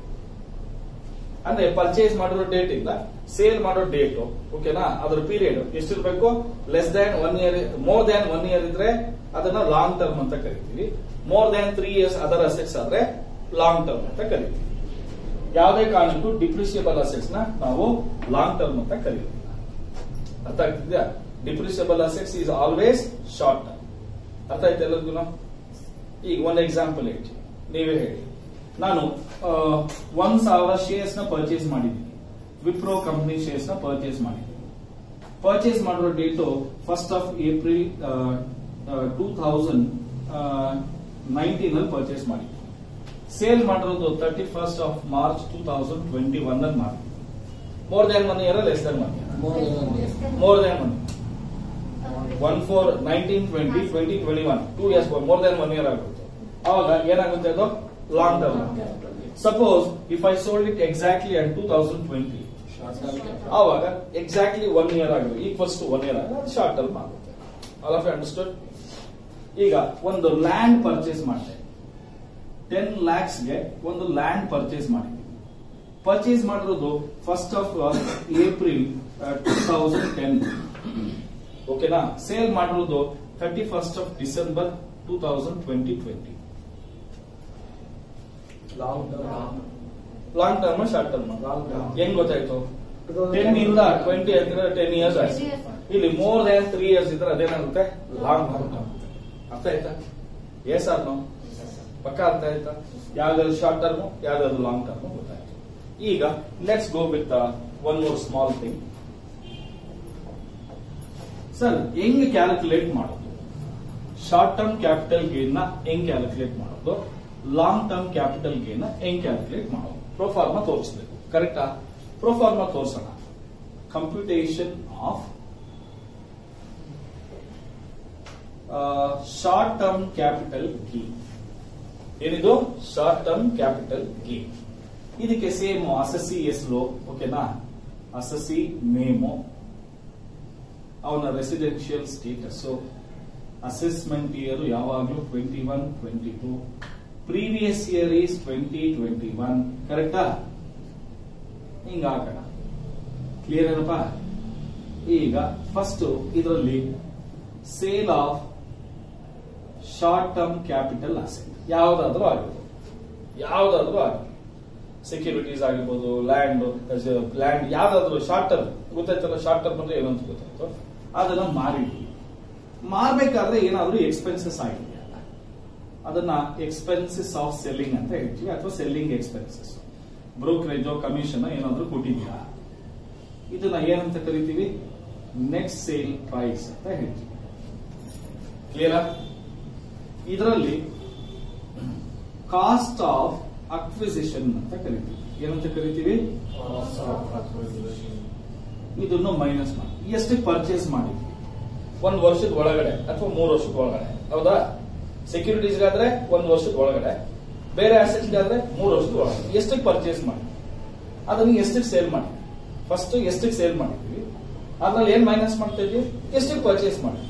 ಅಂದ್ರೆ ಪರ್ಚೇಸ್ ಮಾಡಿರೋ ಡೇಟ್ ಇಂದ ಸೇಲ್ ಮಾಡೋ ಡೇಟ್ ಓಕೆನಾ ಅದ್ರ period ಎಷ್ಟಿರ್ಬೇಕು less than one year more than one year ಇದ್ರೆ ಅದನ್ನ ಲಾಂಗ್ ಟರ್ಮ್ ಅಂತ ಕರಿತೀವಿ. More than three years other assets ಆದ್ರೆ ಲಾಂಗ್ ಟರ್ಮ್ ಅಂತ ಕರಿತೀವಿ. ಯಾವುದೇ ಕಾರಣಕ್ಕೂ ಡಿಪ್ರಿಸಿಯಬಲ್ ಅಸೆಟ್ಸ್ನ ನಾವು ಲಾಂಗ್ ಟರ್ಮ್ ಅಂತ ಕರೀತೀವಿ. ಅರ್ಥ ಆಗ್ತಿದ್ಯಾ? Depreciable assets is always short term ಅರ್ಥ ಆಯ್ತು ಎಲ್ಲರಿಗೂ? ಈಗ ಒಂದು ಎಕ್ಸಾಂಪಲ್ ಹೇಳ್ತೀನಿ. ನೀವೇ ಹೇಳಿ. ನಾನು ಒಂದ್ ಸಾವಿರ ಶೇರ್ಸ್ನ ಪರ್ಚೇಸ್ ಮಾಡಿದ್ದೀನಿ. ವಿಪ್ರೋ ಕಂಪನಿ ಶೇರ್ಸ್ನ ಪರ್ಚೇಸ್ ಮಾಡಿದ್ದೀನಿ. ಪರ್ಚೇಸ್ ಮಾಡಿರೋ date first of April two thousand nineteen ಅಲ್ಲಿ ಪರ್ಚೇಸ್ ಮಾಡಿದ್ದೀನಿ. ಸೇಲ್ ಮಾಡಿರೋದು thirty first of March two thousand twenty one ಅಲ್ಲಿ ಮಾಡಿದ್ದೀನಿ more than one year less than one more than one one four nineteen twenty twenty twenty one two years more than one year ಆಗುತ್ತೆ ಅವಾಗ ಏನಾಗುತ್ತೆ ಅದು? Long term suppose if I sold it exactly at two thousand twenty ಆವಾಗ exactly one year ಆಗುತ್ತೆ ಈ first one year ಆಗಿದೆ. Short term ಆಗುತ್ತೆ. All of understood ಈಗ ಒಂದು ಲ್ಯಾಂಡ್ ಪರ್ಚೇಸ್ ಮಾಡಿದೆ. ಟೆನ್ ಲ್ಯಾಕ್ಸ್ಗೆ ಒಂದು ಲ್ಯಾಂಡ್ ಪರ್ಚೇಸ್ ಮಾಡಿ. ಪರ್ಚೇಸ್ ಮಾಡಿರೋದು first of April two thousand ten ಓಕೆನಾ ಸೇಲ್ ಮಾಡಿರೋದು thirty first of December two thousand twenty twenty long term long term short term long term ಹೆಂಗ್ ಗೊತ್ತಾಯ್ತು? ಟೆನ್ ಇಂದ ಟ್ವೆಂಟಿ ಅಂದ್ರೆ ಟೆನ್ ಇಯರ್ಸ್ ಆಯ್ತು. ಇಲ್ಲಿ ಮೋರ್ ದನ್ ತ್ರೀ ಇಯರ್ಸ್ ಇದ್ರೆ ಅದೇನಾಗುತ್ತೆ? ಲಾಂಗ್ ಟರ್ಮ್ ಅರ್ಥ ಆಯ್ತಾ? ಎಸ್ ಆರ್ ನೋ ಪಕ್ಕ ಅರ್ಥ ಆಯ್ತಾ? ಯಾವ್ದಾದ್ರು ಶಾರ್ಟ್ ಟರ್ಮ್ ಯಾವ್ದಾದ್ರು ಲಾಂಗ್ ಟರ್ಮ್ ಗೊತ್ತಾಯ್ತು. ಈಗ let's go with one more small thing sir ಹೆಂಗ್ ಕ್ಯಾಲ್ಕುಲೇಟ್ ಮಾಡೋದು? ಶಾರ್ಟ್ ಟರ್ಮ್ ಕ್ಯಾಪಿಟಲ್ ಗೇನ್ನ ಹೆಂಗ್ ಕ್ಯಾಲ್ಕುಲೇಟ್ ಮಾಡೋದು? ಲಾಂಗ್ ಟರ್ಮ್ ಕ್ಯಾಪಿಟಲ್ ಗೇನ್ ಹೆಂಗ್ ಕ್ಯಾಲ್ಕುಲೇಟ್ ಮಾಡೋದು. ಪ್ರೊಫಾರ್ಮಾ ತೋರಿಸಬೇಕು. ಕರೆಕ್ಟಾ ಪ್ರೊಫಾರ್ಮಾ ತೋರಿಸೋಣ. Computation of short term capital gain ಏನಿದು? ಶಾರ್ಟ್ ಟರ್ಮ್ ಕ್ಯಾಪಿಟಲ್ ಗೇನ್ ಇದಕ್ಕೆ ಸೇಮ್ ಅಸಸಿ ಲೋ ಓಕೆನಾ ಅಸಸಿ ಮೇಮೋ ಅವನ ರೆಸಿಡೆನ್ಷಿಯಲ್ ಸ್ಟೇಟಸ್ ಅಸೆಸ್ಮೆಂಟ್ ಇಯರ್ ಯಾವಾಗಲೂ twenty one twenty two previous year is twenty twenty one ಕರೆಕ್ಟಾ ಹಿಂಗಾಗೋಣ ಕ್ಲಿಯರ್ ಏನಪ್ಪ? ಈಗ ಫಸ್ಟ್ ಇದರಲ್ಲಿ sale of short term capital asset ಯಾವ್ದಾದ್ರೂ ಆಗಿರ್ಬೋದು. ಯಾವ್ದಾದ್ರೂ ಆಗಿರ್ಬೋದು. ಸೆಕ್ಯೂರಿಟೀಸ್ ಆಗಿರ್ಬೋದು ಲ್ಯಾಂಡ್ ಲ್ಯಾಂಡ್ ಯಾವ್ದಾದ್ರು ಶಾರ್ಟ್ ಟರ್ಮ್ ಗೊತ್ತಾಯ್ತಲ್ಲ ಶಾರ್ಟ್ ಟರ್ಮ್ ಅಂದ್ರೆ ಏನಂತ ಗೊತ್ತಾಯ್ತು? ಅದನ್ನ ಮಾರಿದ್ವಿ ಮಾರ್ಬೇಕಾದ್ರೆ ಏನಾದ್ರೂ ಎಕ್ಸ್ಪೆನ್ಸಸ್ ಆಗಿದೆಯಲ್ಲ ಅದನ್ನ ಎಕ್ಸ್ಪೆನ್ಸಸ್ ಆಫ್ ಸೆಲ್ಲಿಂಗ್ ಅಂತ ಹೇಳ್ತೀವಿ ಅಥವಾ ಸೆಲ್ಲಿಂಗ್ ಎಕ್ಸ್ಪೆನ್ಸಸ್ ಬ್ರೋಕರೇಜ್ ಕಮಿಷನ್ ಏನಾದ್ರೂ ಕೊಟ್ಟಿದ್ಯಾ ಇದನ್ನ ಏನಂತ ಕರಿತೀವಿ? ನೆಕ್ಸ್ಟ್ ಸೇಲ್ ಪ್ರೈಸ್ ಅಂತ ಹೇಳ್ತೀವಿ. ಕ್ಲಿಯರಾ ಇದರಲ್ಲಿ ಕಾಸ್ಟ್ ಆಫ್ ಅಕ್ವಿಸಿಷನ್ ಅಂತ ಕರಿತೀವಿ. ಏನಂತ ಕರಿತೀವಿ? ಇದನ್ನು ಮೈನಸ್ ಮಾಡಿ. ಎಷ್ಟು ಪರ್ಚೇಸ್ ಮಾಡಿದ್ವಿ. ಒಂದ್ ವರ್ಷದ ಒಳಗಡೆ ಅಥವಾ ಮೂರು ವರ್ಷದ ಒಳಗಡೆ. ಹೌದಾ? ಸೆಕ್ಯೂರಿಟೀಸ್ಗಾದ್ರೆ ಒಂದು ವರ್ಷದ ಒಳಗಡೆ, ಬೇರೆ ಆಸೆಟ್ಸ್ಗಾದ್ರೆ ಮೂರು ವರ್ಷದ ಒಳಗಡೆ. ಎಷ್ಟಕ್ಕೆ ಪರ್ಚೇಸ್ ಮಾಡಿ? ಅದನ್ನ ಎಷ್ಟಕ್ಕೆ ಸೇಲ್ ಮಾಡಿ? ಫಸ್ಟ್ ಎಷ್ಟಕ್ಕೆ ಸೇಲ್ ಮಾಡಿದ್ವಿ? ಅದ್ರಲ್ಲಿ ಏನ್ ಮೈನಸ್ ಮಾಡ್ತಾ ಇದ್ವಿ? ಎಷ್ಟಕ್ಕೆ ಪರ್ಚೇಸ್ ಮಾಡಿ?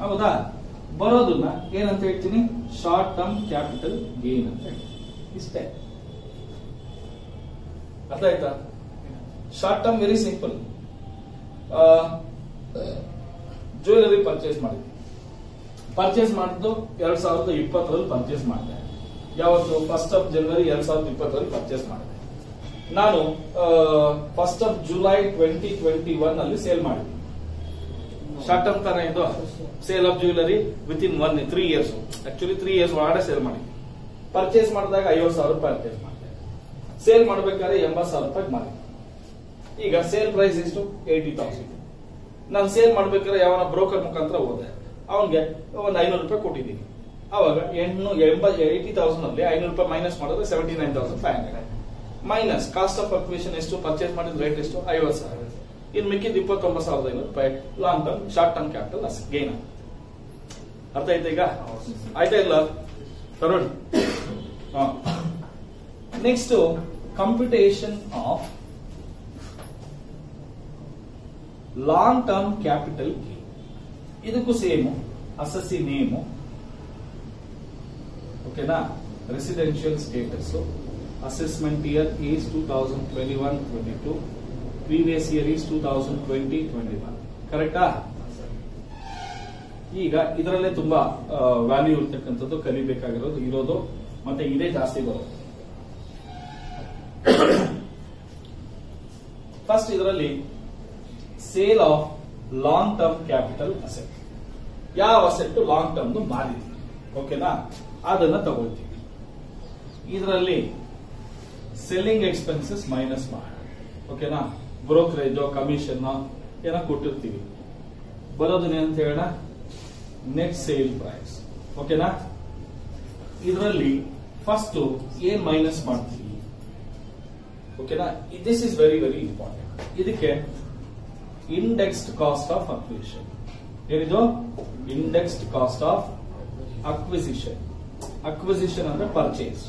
ಹೌದಾ? ಬರೋದನ್ನ ಏನಂತ ಹೇಳ್ತೀನಿ? ಶಾರ್ಟ್ ಟರ್ಮ್ ಕ್ಯಾಪಿಟಲ್ ಗೇನ್ ಅಂತ ಹೇಳ್ತೀನಿ. ಇಷ್ಟೇ. ಅರ್ಥ ಆಯ್ತಾ short term very simple jewellery purchase ಮಾಡಿದ್ವಿ. ಪರ್ಚೇಸ್ ಮಾಡಿದ್ದು ಎರಡ್ ಸಾವಿರದ ಇಪ್ಪತ್ತರಲ್ಲಿ ಪರ್ಚೇಸ್ ಮಾಡಿದೆ. ಯಾವತ್ತು? ಫಸ್ಟ್ ಆಫ್ ಜನವರಿ ಎರಡ್ ಸಾವಿರದ ಇಪ್ಪತ್ತರಲ್ಲಿ ಪರ್ಚೇಸ್ ಮಾಡಿದೆ. ನಾನು first of July twenty twenty one ಅಲ್ಲಿ ಸೇಲ್ ಮಾಡಿದ್ವಿ ಶಾರ್ಟ್ ಟರ್ಮ್ ತಾನೇ ಇದು sale of jewellery within one three years actually three years ಒಳಗಡೆ ಸೇಲ್ ಮಾಡಿದ್ವಿ ಪರ್ಚೇಸ್ ಮಾಡಿದಾಗ ಐವತ್ತು ಸಾವಿರ ರೂಪಾಯಿ ಪರ್ಚೇಸ್ ಮಾಡಿದೆ. ಸೇಲ್ ಮಾಡಬೇಕಾದ್ರೆ ಎಂಬತ್ತು ಸಾವಿರ ರೂಪಾಯಿ ಮಾಡಿ ಈಗ ಸೇಲ್ ಪ್ರೈಸ್ ಎಷ್ಟು? ಏಯ್ಟಿ ತೌಸಂಡ್ ನಾನು ಸೇಲ್ ಮಾಡ್ಬೇಕಾದ್ರೆ ಯಾವನ ಬ್ರೋಕರ್ ಮುಖಾಂತರ ಹೋದೆ. ಅವನ್ಗೆ ಒಂದು ಐನೂರು ರೂಪಾಯಿ ಕೊಟ್ಟಿದ್ದೀನಿ. ಅವಾಗ ಎಂಟು ಎಂಬ ಏಯ್ಟಿ ತೌಸಂಡ್ ಅಲ್ಲಿ ಐನೂರು ರೂಪಾಯಿ ಮೈನಸ್ ಮಾಡಿದ್ರೆ seventy nine thousand five hundred minus cost of acquisition ಎಷ್ಟು ಪರ್ಚೇಸ್ ಮಾಡಿದ ರೇಟ್ ಎಷ್ಟು? ಐವತ್ತು ಸಾವಿರ. ಇನ್ನು ಮಿಕ್ಕಿದ ಇಪ್ಪತ್ತೊಂಬತ್ತು ಸಾವಿರದ ಐನೂರು ರೂಪಾಯಿ. Long term short term capital as gain ಅರ್ಥ ಆಯ್ತಾ ಈಗ? ಆಯ್ತಾ ಇಲ್ಲ? Tarun next computation of long term capital gain ಇದಕ್ಕೂ ಸೇಮು ಅಸಸಿ ನೇಮು, ಓಕೆನಾ? Residential status assessment year is two thousand twenty one twenty two previous year is two thousand twenty twenty one ಕರೆಕ್ಟಾ ಈಗ ಇದರಲ್ಲೇ ತುಂಬಾ ವ್ಯಾಲ್ಯೂ ಇರ್ತಕ್ಕಂಥದ್ದು ಕಲಿಬೇಕಾಗಿರೋದು, ಇರೋದು, ಮತ್ತೆ ಇದೇ ಜಾಸ್ತಿ ಬರೋದು ಫಸ್ಟ್ (coughs) ಇದರಲ್ಲಿ sale of long term capital asset ಯಾವ ಅಸೆಟ್ ಲಾಂಗ್ ಟರ್ಮ್ ಮಾರಿದ್ವಿ ಓಕೆನಾ ಅದನ್ನ ತಗೊಳ್ತೀವಿ ಇದರಲ್ಲಿ ಸೆಲ್ಲಿಂಗ್ ಎಕ್ಸ್ಪೆನ್ಸಸ್ ಮೈನಸ್ ಮಾಡಿ. ಓಕೆನಾ ಬ್ರೋಕರೇಜ್ ಕಮಿಷನ್ ಏನೋ ಕೊಟ್ಟಿರ್ತೀವಿ. ಬರೋದನ್ನ ಅಂತ ಹೇಳೋಣ? ನೆಟ್ ಸೇಲ್ ಪ್ರೈಸ್ ಓಕೆನಾ ಇದರಲ್ಲಿ ಫಸ್ಟ್ ಏನ್ ಮೈನಸ್ ಮಾಡ್ತೀವಿ? ಓಕೆನಾ this is very very important ಇದಕ್ಕೆ ಇಂಡೆಕ್ಸ್ಡ್ ಕಾಸ್ಟ್ ಆಫ್ ಅಕ್ವಿಸಿಷನ್ ಏನಿದು indexed cost of acquisition acquisition ಅಂದ್ರೆ purchase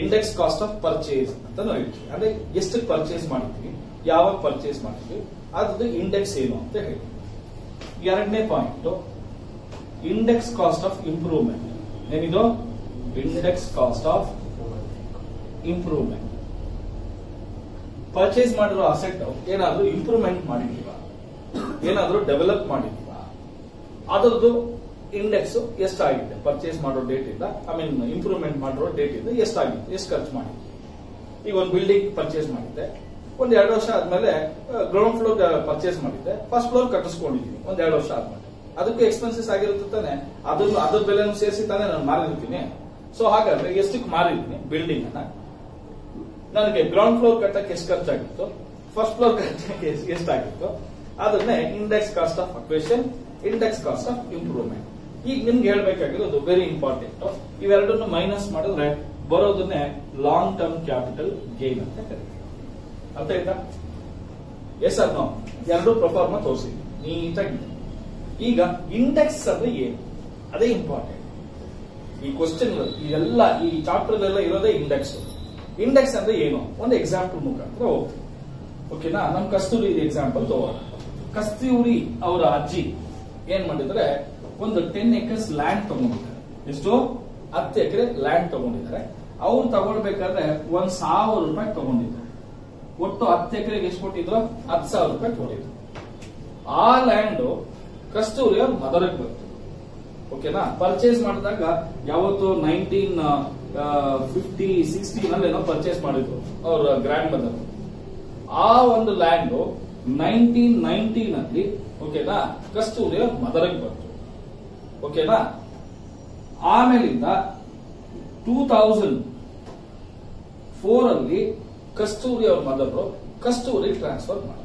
index cost of purchase ಅಂತ ನಾವು ಹೇಳ್ತೀವಿ. ಅಂದ್ರೆ ಎಷ್ಟು ಪರ್ಚೇಸ್ ಮಾಡಿದ್ವಿ, ಯಾವಾಗ ಪರ್ಚೇಸ್ ಮಾಡ್ತೀವಿ ಅದ್ರದ್ದು ಇಂಡೆಕ್ಸ್ ಏನು ಅಂತ ಹೇಳಿ. ಎರಡನೇ point index cost of improvement ಏನಿದು? Index cost of improvement purchase ಮಾಡಿರೋ ಅಸೆಟ್ ಏನಾದ್ರೂ ಇಂಪ್ರೂವ್ಮೆಂಟ್ ಮಾಡಿದೀವಾ. ಏನಾದ್ರೂ ಡೆವಲಪ್ ಮಾಡಿದೀವ? ಅದರದ್ದು ಇಂಡೆಕ್ಸ್ ಎಷ್ಟಾಗಿದೆ? ಪರ್ಚೇಸ್ ಮಾಡೋ ಡೇಟ್ ಇಂದ ಐ ಮೀನ್ ಇಂಪ್ರೂವ್ಮೆಂಟ್ ಮಾಡಿರೋ ಡೇಟ್ ಇಂದ ಎಷ್ಟಾಗಿದೆ? ಎಷ್ಟು ಖರ್ಚು ಮಾಡಿದ್ವಿ? ಈಗ ಒಂದು ಬಿಲ್ಡಿಂಗ್ ಪರ್ಚೇಸ್ ಮಾಡಿದ್ದೆ. ಒಂದ್ ಎರಡು ವರ್ಷ ಆದ್ಮೇಲೆ ಗ್ರೌಂಡ್ ಫ್ಲೋರ್ ಪರ್ಚೇಸ್ ಮಾಡಿದ್ದೆ. ಫಸ್ಟ್ ಫ್ಲೋರ್ ಕಟ್ಟಿಸ್ಕೊಂಡಿದ್ದೀನಿ. ಒಂದ್ ಎರಡು ವರ್ಷ ಆದ್ಮೇಲೆ. ಅದಕ್ಕೆ ಎಕ್ಸ್ಪೆನ್ಸಸ್ ಆಗಿರುತ್ತೆ ತಾನೆ. ಅದನ್ನು, ಅದ್ರ ಬೆಲೆನೂ ಸೇರಿಸಿ ತಾನೇ ನಾನು ಮಾರಿರ್ತೀನಿ. ಸೊ ಹಾಗಾದ್ರೆ ಎಷ್ಟಕ್ಕೆ ಮಾರಿದ್ದೀನಿ ಬಿಲ್ಡಿಂಗ್ ಅನ್ನ? ನನಗೆ ಗ್ರೌಂಡ್ ಫ್ಲೋರ್ ಕಟ್ಟಕ್ಕೆ ಎಷ್ಟು ಖರ್ಚಾಗಿತ್ತು? ಫಸ್ಟ್ ಫ್ಲೋರ್ ಕಟ್ಟಕ್ಕೆ ಎಷ್ಟ್- ಎಷ್ಟಾಗಿತ್ತು ಅದನ್ನೇ index cost of acquisition index cost of improvement ಈಗ ನಿಮ್ಗೆ ಹೇಳ್ಬೇಕಾಗಿರೋದು ವೆರಿ ಇಂಪಾರ್ಟೆಂಟ್ ಇವೆರಡನ್ನು ಮೈನಸ್ ಮಾಡಿದ್ರೆ ಬರೋದನ್ನೇ ಲಾಂಗ್ ಟರ್ಮ್ ಕ್ಯಾಪಿಟಲ್ ಗೇನ್ ಅಂತ ಕರೀತೀವಿ. ಅರ್ಥ ಆಯ್ತಾ? ಎಸ್ ಆರ್ ನೋ ಎರಡು ಪ್ರಫಾರ್ಮ ತೋರಿಸಿ. ನೀಟಾಗಿ. ಈಗ ಇಂಡೆಕ್ಸ್ ಅಂದ್ರೆ ಏನು? ಅದೇ ಇಂಪಾರ್ಟೆಂಟ್ ಈ ಕ್ವಶನ್ ಇದೆಲ್ಲ ಈ ಚಾಪ್ಟರ್ ಎಲ್ಲ ಇರೋದೇ ಇಂಡೆಕ್ಸ್ ಇಂಡೆಕ್ಸ್ ಅಂದ್ರೆ ಏನು? ಒಂದು ಎಕ್ಸಾಂಪಲ್ ಮುಖಾಂತರ ಓಕೆನಾ ನಮ್ ಕಸ್ತೂರಿ ಎಕ್ಸಾಂಪಲ್ ತಗೋಣ. ಕಸ್ತೂರಿ ಅವರ ಅಜ್ಜಿ ಏನ್ ಮಾಡಿದ್ರೆ ಒಂದು ಟೆನ್ ಎಕರ್ಸ್ ಲ್ಯಾಂಡ್ ತಗೊಂಡಿದ್ದಾರೆ. ಎಷ್ಟು? ಹತ್ತು ಎಕರೆ ಲ್ಯಾಂಡ್ ತಗೊಂಡಿದ್ದಾರೆ. ಅವ್ರು ತಗೊಳ್ಬೇಕಾದ್ರೆ ಒಂದ್ ಸಾವಿರ ರೂಪಾಯಿ ತಗೊಂಡಿದ್ದಾರೆ ಒಟ್ಟು ಹತ್ತು ಎಕರೆಗೆ ಎಷ್ಟು ಕೊಟ್ಟಿದ್ರು? ಹತ್ತು ಸಾವಿರ ರೂಪಾಯಿ ಕೊಟ್ಟಿದ್ರು ಆ ಲ್ಯಾಂಡ್ ಕಸ್ತೂರಿ ಅವ್ರ ಮದರಕ್ಕೆ ಬಂತು. ಓಕೆನಾ? ಪರ್ಚೇಸ್ ಮಾಡಿದಾಗ ಯಾವತ್ತು ನೈನ್ಟೀನ್ ಫಿಫ್ಟಿ ಸಿಕ್ಸ್ಟೀನ್ ಏನೋ ಪರ್ಚೇಸ್ ಮಾಡಿದ್ರು. ಅವ್ರ ಗ್ರ್ಯಾಂಡ್ ಮದರ್ ಆ ಒಂದು ಲ್ಯಾಂಡ್ ನೈನ್ಟೀನ್ ನೈನ್ಟೀನ್ ಅಲ್ಲಿ ಓಕೆನಾ ಕಸ್ತೂರಿ ಮದರಕ್ಕೆ ಬಂತು. ಓಕೆನಾ, ಆಮೇಲಿಂದ ಟೂ ತೌಸಂಡ್ ಫೋರ್ ಅಲ್ಲಿ ಕಸ್ತೂರಿ ಅವ್ರ ಮದರ್ ಕಸ್ತೂರಿ ಟ್ರಾನ್ಸ್ಫರ್ ಮಾಡಿದ್ರು.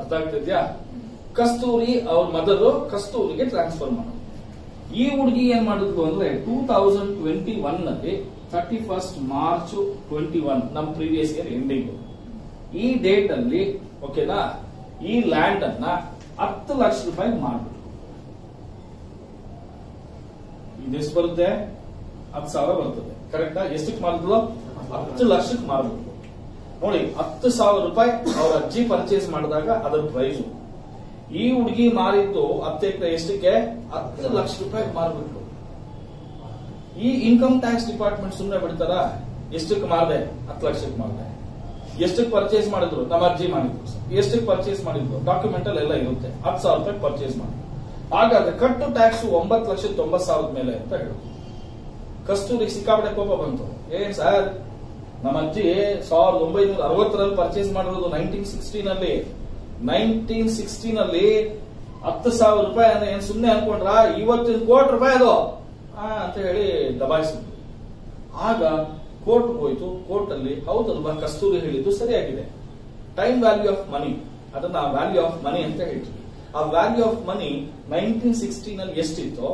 ಅರ್ಥ ಆಗ್ತಿದ್ಯಾ? ಕಸ್ತೂರಿ ಅವ್ರ ಮದರು ಕಸ್ತೂರಿಗೆ ಟ್ರಾನ್ಸ್ಫರ್ ಮಾಡ ಈ ಹುಡುಗಿ ಏನ್ ಮಾಡಿದ್ರು ಅಂದ್ರೆ ಟೂ ತೌಸಂಡ್ ಟ್ವೆಂಟಿ ಒನ್ನಲ್ಲಿ thirty first March twenty one ನಮ್ ಪ್ರೀವಿಯಸ್ ಇಯರ್ ಎಂಡಿಂಗ್ ಈ ಡೇಟ್ ಅಲ್ಲಿ ಓಕೆನಾ ಈ ಲ್ಯಾಂಡ್ ಅನ್ನ ಹತ್ತು ಲಕ್ಷ ರೂಪಾಯಿ ಮಾಡ್ಬಿಟ್ಟು ಇದೆಷ್ಟು ಬರುತ್ತೆ? ಹತ್ತು ಸಾವಿರ ಬರ್ತದೆ. ಕರೆಕ್ಟಾ ಎಷ್ಟಕ್ಕೆ ಮಾಡಿದ್ರು ಹತ್ತು ಲಕ್ಷಕ್ಕೆ ಮಾರ್ಬಿಟ್ರು ನೋಡಿ, ಹತ್ತು ಸಾವಿರ ರೂಪಾಯಿ ಅವ್ರ ಅಜ್ಜಿ ಪರ್ಚೇಸ್ ಮಾಡಿದಾಗ ಅದರ ಪ್ರೈಸ್ ಈ ಹುಡುಗಿ ಮಾರಿದ್ದು ಹತ್ತು ಎಷ್ಟಕ್ಕೆ? ಹತ್ತು ಲಕ್ಷ ರೂಪಾಯಿ ಮಾರ್ಬಿಟ್ರು. ಈ ಇನ್ಕಮ್ ಟ್ಯಾಕ್ಸ್ ಡಿಪಾರ್ಟ್ಮೆಂಟ್ ಸುಮ್ಮನೆ ಬಿಡ್ತಾರ? ಎಷ್ಟಕ್ಕೆ ಮಾರದೆ? ಹತ್ತು ಲಕ್ಷಕ್ಕೆ ಮಾರ್ದೆ. ಎಷ್ಟಕ್ಕೆ ಪರ್ಚೇಸ್ ಮಾಡಿದ್ರು? ನಮ್ಮ ಅರ್ಜಿ ಮಾಡಿದ್ರು ಎಷ್ಟಕ್ಕೆ ಪರ್ಚೇಸ್ ಮಾಡಿದ್ರು? ಡಾಕ್ಯುಮೆಂಟ್ ಅಲ್ಲಿ ಎಲ್ಲ ಇರುತ್ತೆ. ಹತ್ತು ಸಾವಿರ ರೂಪಾಯಿ ಪರ್ಚೇಸ್ ಮಾಡಿದ್ರು. ಹಾಗಾದ್ರೆ ಕಟ್ಟು ಟ್ಯಾಕ್ಸ್ ಒಂಬತ್ತು ಲಕ್ಷ ತೊಂಬತ್ ಸಾವಿರದ ಮೇಲೆ ಅಂತ ಹೇಳಿದ್ರು ಕಸ್ತೂರಿಗೆ ಸಿಕ್ಕಾಪಟ್ಟೆ ಕೋಪ ಬಂತು. ಏನ್ ಸರ್? ನಮ್ಮ ಅಜ್ಜಿ ಸಾವಿರದ ಒಂಬೈನೂರ ಅರವತ್ತರಲ್ಲಿ ಪರ್ಚೇಸ್ ಮಾಡಿರೋದು ನೈನ್ಟೀನ್ ಸಿಕ್ಸ್ಟೀನ್ ಅಲ್ಲಿ ನೈನ್ಟೀನ್ ಸಿಕ್ಸ್ಟೀನ್ ಅಲ್ಲಿ ಹತ್ತು ಸಾವಿರ ರೂಪಾಯಿ ಅಂದ್ರೆ ಏನ್ ಸುಮ್ನೆ ಅನ್ಕೊಂಡ್ರ? ಇವತ್ತಿನ ಕೋಟಿ ರೂಪಾಯಿ ಅದು. ಅಂತ ಹೇಳಿ ದಬಾಯಿಸಿದ್ರು. ಆಗ ಕೋರ್ಟ್ ಹೋಯಿತು ಕೋರ್ಟ್ ಅಲ್ಲಿ ಹೌದಲ್ವಾ? ಕಸ್ತೂರಿ ಹೇಳಿದ್ದು ಸರಿಯಾಗಿದೆ. ಟೈಮ್ ವ್ಯಾಲ್ಯೂ ಆಫ್ ಮನಿ ಅದನ್ನ ವ್ಯಾಲ್ಯೂ ಆಫ್ ಮನಿ ಅಂತ ಹೇಳ್ತೀವಿ. ಆ value of money nineteen sixteen ಅಲ್ಲಿ ಎಷ್ಟಿತ್ತೋ,